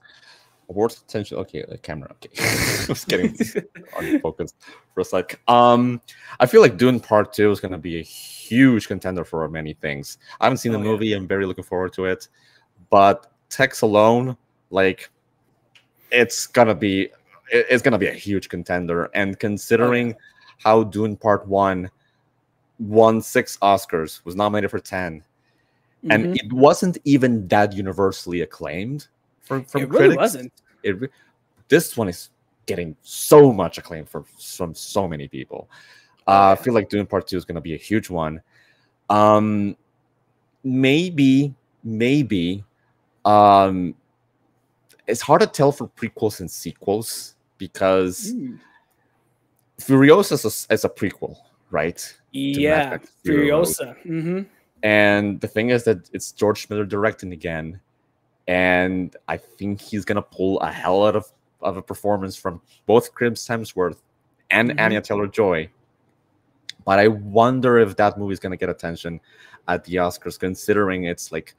Speaker 2: Award attention. Okay, the camera. Okay, I was getting unfocused for a sec. Um, I feel like Dune Part Two is going to be a huge contender for many things. I haven't seen oh, the movie. Yeah. I'm very looking forward to it, but text alone, like it's gonna be it's gonna be a huge contender. And considering oh, how Dune Part One won six Oscars, was nominated for 10 mm-hmm. and it wasn't even that universally acclaimed from from
Speaker 1: it
Speaker 2: critics.
Speaker 1: Really wasn't.
Speaker 2: It this one is getting so much acclaim from from so many people. Oh, uh, I feel like Dune Part Two is going to be a huge one. Um, maybe, maybe, um, it's hard to tell for prequels and sequels because mm. Furiosa is a, is a prequel, right?
Speaker 1: Yeah, Furiosa. Mm-hmm.
Speaker 2: And the thing is that it's George Miller directing again, and I think he's gonna pull a hell out of, of a performance from both Chris Hemsworth and mm-hmm. Anya Taylor Joy. But I wonder if that movie is gonna get attention at the Oscars, considering it's like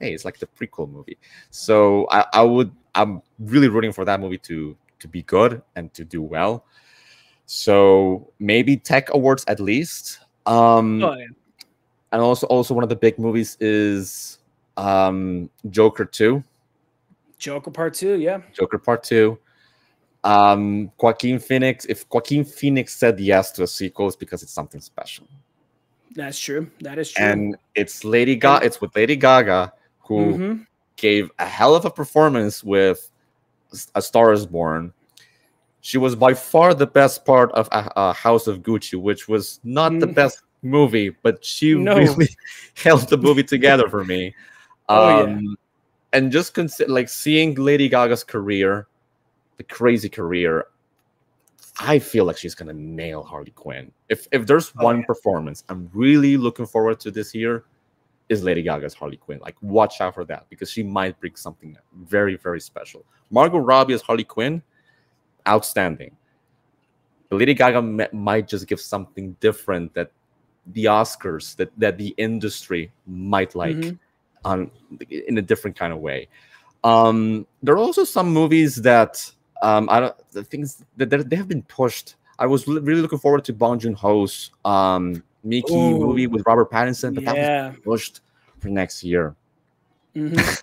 Speaker 2: hey, it's like the prequel movie. So I, I would I'm really rooting for that movie to to be good and to do well. So maybe tech awards at least. Um oh, yeah. and also also one of the big movies is um Joker 2.
Speaker 1: Joker Part 2, yeah.
Speaker 2: Joker Part 2. Um Joaquin Phoenix, if Joaquin Phoenix said yes to a sequel, it's because it's something special.
Speaker 1: That's true. That is true.
Speaker 2: And it's Lady Gaga. It's with Lady Gaga, who mm-hmm. gave a hell of a performance with A Star Is Born. She was by far the best part of a, a House of Gucci, which was not mm. the best movie, but she no. really held the movie together for me. Oh, um, yeah. And just consider like seeing Lady Gaga's career, the crazy career. I feel like she's gonna nail Harley Quinn. If if there's oh, one yeah. performance I'm really looking forward to this year, is Lady Gaga's Harley Quinn. Like, watch out for that because she might bring something very, very special. Margot Robbie as Harley Quinn, outstanding. Lady Gaga might just give something different that the Oscars, that that the industry might like, mm-hmm. On in a different kind of way. Um, there are also some movies that um, I don't the things that, that they have been pushed. I was really looking forward to Bong Joon Ho's um, Mickey Ooh. movie with Robert Pattinson, but yeah. that was pushed for next year.
Speaker 1: Mm-hmm.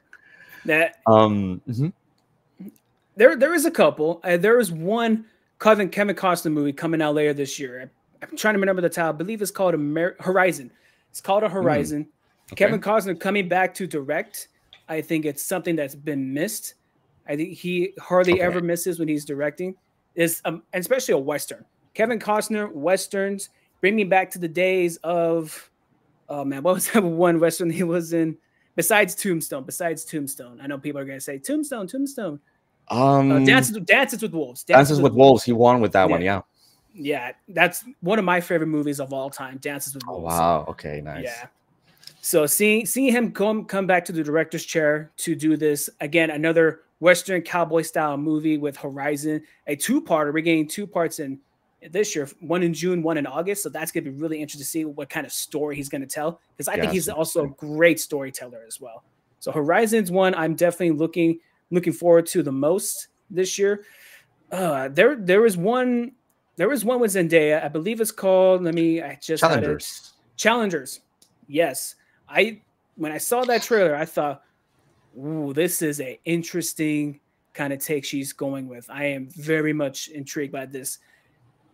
Speaker 1: that
Speaker 2: um mm-hmm.
Speaker 1: there there is a couple. Uh, there is one Kevin Kevin Costner movie coming out later this year. I'm trying to remember the title. I believe it's called Amer- Horizon. It's called a hmm. Horizon. Mm. Okay. Kevin Costner coming back to direct. I think it's something that's been missed. I think he hardly okay. ever misses when he's directing. Is um, especially a western. Kevin Costner westerns bring me back to the days of oh man, what was that one western he was in? Besides Tombstone, besides Tombstone, I know people are gonna say Tombstone, Tombstone.
Speaker 2: Um, uh,
Speaker 1: Dances, Dances with Wolves.
Speaker 2: Dances, Dances with, with Wolves. He won with that yeah. one, yeah.
Speaker 1: Yeah, that's one of my favorite movies of all time. Dances with oh, Wolves.
Speaker 2: Oh, wow. Okay. Nice.
Speaker 1: Yeah. So seeing seeing him come come back to the director's chair to do this again, another Western cowboy style movie with Horizon, a two parter. We're getting two parts in this year, one in June, one in August. So that's gonna be really interesting to see what kind of story he's gonna tell. Because I think he's also a great storyteller as well. So Horizons one, I'm definitely looking looking forward to the most this year. Uh, there there is one there was one with Zendaya. I believe it's called. Let me. I just
Speaker 2: Challengers.
Speaker 1: Challengers. Yes, I when I saw that trailer, I thought, "Ooh, this is an interesting kind of take she's going with." I am very much intrigued by this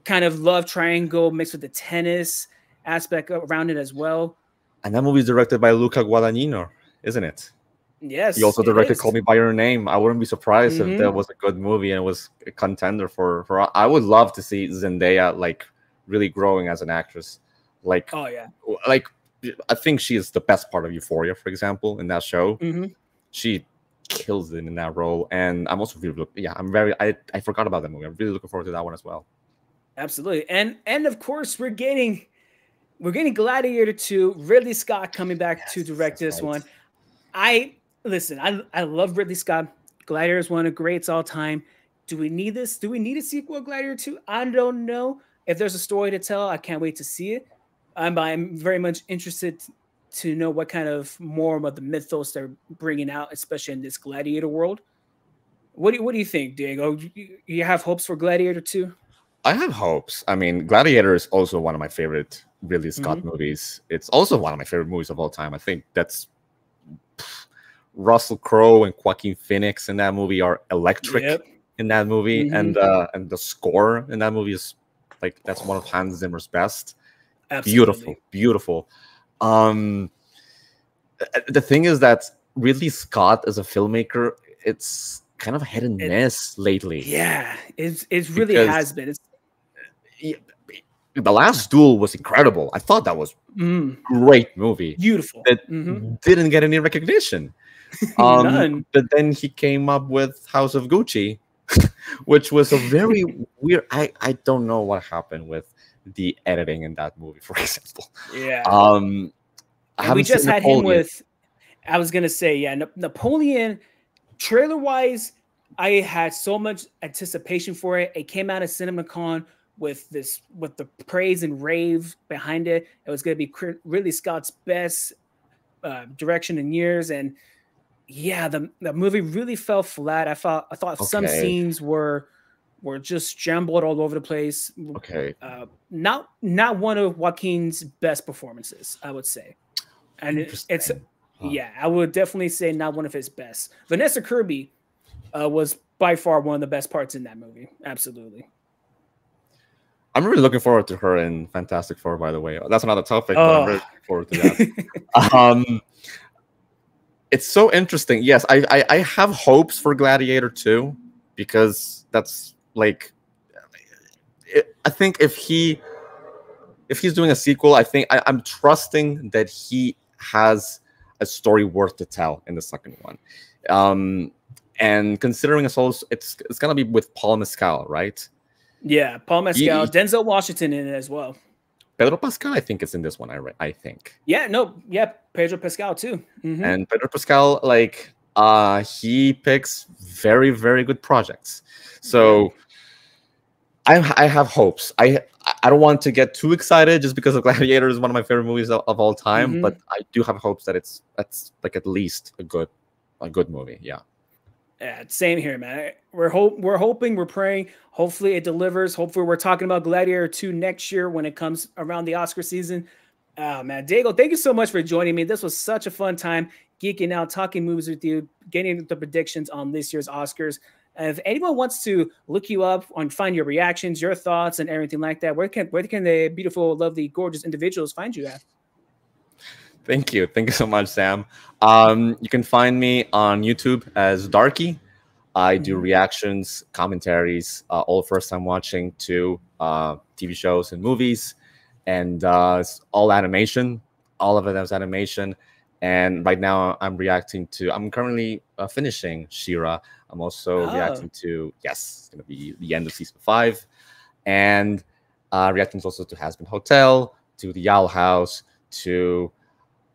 Speaker 1: kind of love triangle mixed with the tennis aspect around it as well.
Speaker 2: And that movie is directed by Luca Guadagnino, isn't it?
Speaker 1: Yes.
Speaker 2: He also directed Call Me by Your Name. I wouldn't be surprised mm-hmm. if that was a good movie and it was a contender for for. I would love to see Zendaya like really growing as an actress. Like,
Speaker 1: oh yeah,
Speaker 2: like I think she is the best part of Euphoria, for example, in that show.
Speaker 1: Mm-hmm.
Speaker 2: She kills it in that role, and I'm also really yeah. I'm very I I forgot about that movie. I'm really looking forward to that one as well.
Speaker 1: Absolutely, and and of course we're getting we're getting Gladiator 2, Ridley Scott coming back yes, to direct this right. one. I listen, I I love Ridley Scott. Gladiator is one of greats all time. Do we need this? Do we need a sequel, Gladiator 2? I don't know. If there's a story to tell, I can't wait to see it. I'm, I'm very much interested to know what kind of more of the mythos they're bringing out, especially in this Gladiator world. What do, what do you think, Diego? You, you have hopes for Gladiator 2?
Speaker 2: I have hopes. I mean, Gladiator is also one of my favorite Ridley Scott mm-hmm. movies. It's also one of my favorite movies of all time. I think that's Russell Crowe and Joaquin Phoenix in that movie are electric yep. in that movie, mm-hmm. and uh, and the score in that movie is like that's one of Hans Zimmer's best. Absolutely. Beautiful, beautiful. Um, the thing is that Ridley Scott as a filmmaker, it's kind of hit and miss lately.
Speaker 1: Yeah, it's it really has been. It's
Speaker 2: the last duel was incredible. I thought that was mm. great movie.
Speaker 1: Beautiful.
Speaker 2: It mm-hmm. didn't get any recognition. Um, but then he came up with House of Gucci, which was a very weird. I I don't know what happened with the editing in that movie, for example.
Speaker 1: Yeah.
Speaker 2: Um,
Speaker 1: we just had Napoleon. him with. I was gonna say, yeah, Napoleon. Trailer wise, I had so much anticipation for it. It came out of CinemaCon with this with the praise and rave behind it. It was going to be Ridley Scott's best uh, direction in years, and yeah, the the movie really fell flat. I thought I thought okay. some scenes were were just jumbled all over the place.
Speaker 2: Okay,
Speaker 1: uh, not not one of Joaquin's best performances, I would say, and it, it's huh. yeah, I would definitely say not one of his best. Vanessa Kirby uh, was by far one of the best parts in that movie. Absolutely.
Speaker 2: I'm really looking forward to her in Fantastic Four. By the way, that's another topic. Oh. But I'm really looking forward to that. um, it's so interesting. Yes, I, I, I have hopes for Gladiator 2 because that's like it, I think if he if he's doing a sequel, I think I, I'm trusting that he has a story worth to tell in the second one. Um, and considering it's also it's it's gonna be with Paul Mescal, right?
Speaker 1: Yeah, Paul Mescal, he, Denzel Washington in it as well.
Speaker 2: Pedro Pascal, I think, is in this one. I I think.
Speaker 1: Yeah, no, yeah, Pedro Pascal too.
Speaker 2: Mm-hmm. And Pedro Pascal, like, uh, he picks very very good projects. So. I, I have hopes. I I don't want to get too excited just because of Gladiator is one of my favorite movies of, of all time, mm-hmm. but I do have hopes that it's that's like at least a good a good movie. Yeah.
Speaker 1: Yeah, same here, man. We're hope we're hoping, we're praying. Hopefully, it delivers. Hopefully, we're talking about Gladiator two next year when it comes around the Oscar season. Oh man, Diego, thank you so much for joining me. This was such a fun time geeking out, talking movies with you, getting the predictions on this year's Oscars. If anyone wants to look you up and find your reactions, your thoughts, and everything like that, where can where can the beautiful, lovely, gorgeous individuals find you at?
Speaker 2: Thank you. Thank you so much, Sam. Um, you can find me on YouTube as Darqui. I do mm-hmm. reactions, commentaries, uh, all first time watching to uh, TV shows and movies, and uh, all animation. All of it is animation. And right now, I'm reacting to. I'm currently uh, finishing She-Ra. I'm also oh. reacting to. Yes, it's gonna be the end of season five, and uh, reacting also to Hazbin Hotel, to the Owl House, to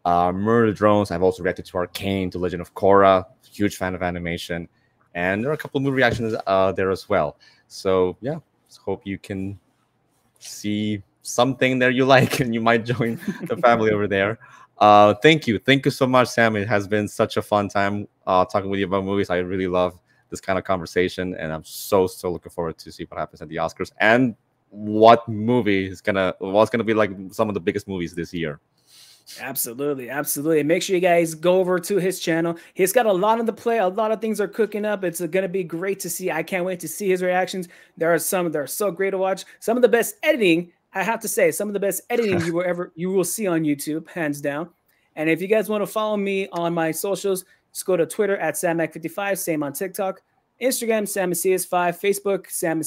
Speaker 2: uh, Murder Drones. I've also reacted to Arcane, to Legend of Korra. Huge fan of animation, and there are a couple of movie reactions uh, there as well. So yeah, hope you can see something there you like and you might join the family over there. Uh, thank you. Thank you so much, Sam. It has been such a fun time uh, talking with you about movies. I really love this kind of conversation, and I'm so so looking forward to see what happens at the Oscars and what movie is gonna what's gonna be like some of the biggest movies this year.
Speaker 1: Absolutely, absolutely. Make sure you guys go over to his channel. He's got a lot on the play. A lot of things are cooking up. It's going to be great to see. I can't wait to see his reactions. There are some that are so great to watch. Some of the best editing, I have to say, some of the best editing you will ever you will see on YouTube, hands down. And if you guys want to follow me on my socials, just go to Twitter at SamMac55, same on TikTok, Instagram, Sam Macias 5, Facebook, Sam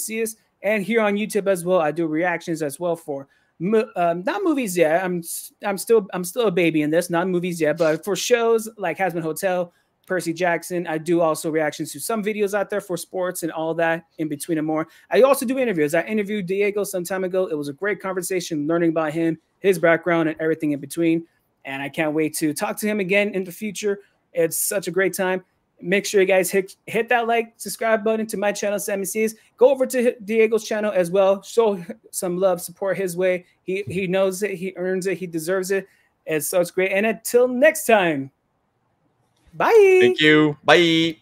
Speaker 1: and here on YouTube as well. I do reactions as well for um, not movies yet. I'm I'm still I'm still a baby in this, not movies yet, but for shows like Hazbin Hotel, Percy Jackson, I do also reactions to some videos out there for sports and all that in between and more. I also do interviews. I interviewed Diego some time ago. It was a great conversation, learning about him, his background, and everything in between. And I can't wait to talk to him again in the future. It's such a great time. Make sure you guys hit hit that like, subscribe button to my channel, Sam Macias. Go over to Diego's channel as well. Show some love, support his way. He he knows it, he earns it, he deserves it. And so it's great. And until next time, bye.
Speaker 2: Thank you. Bye.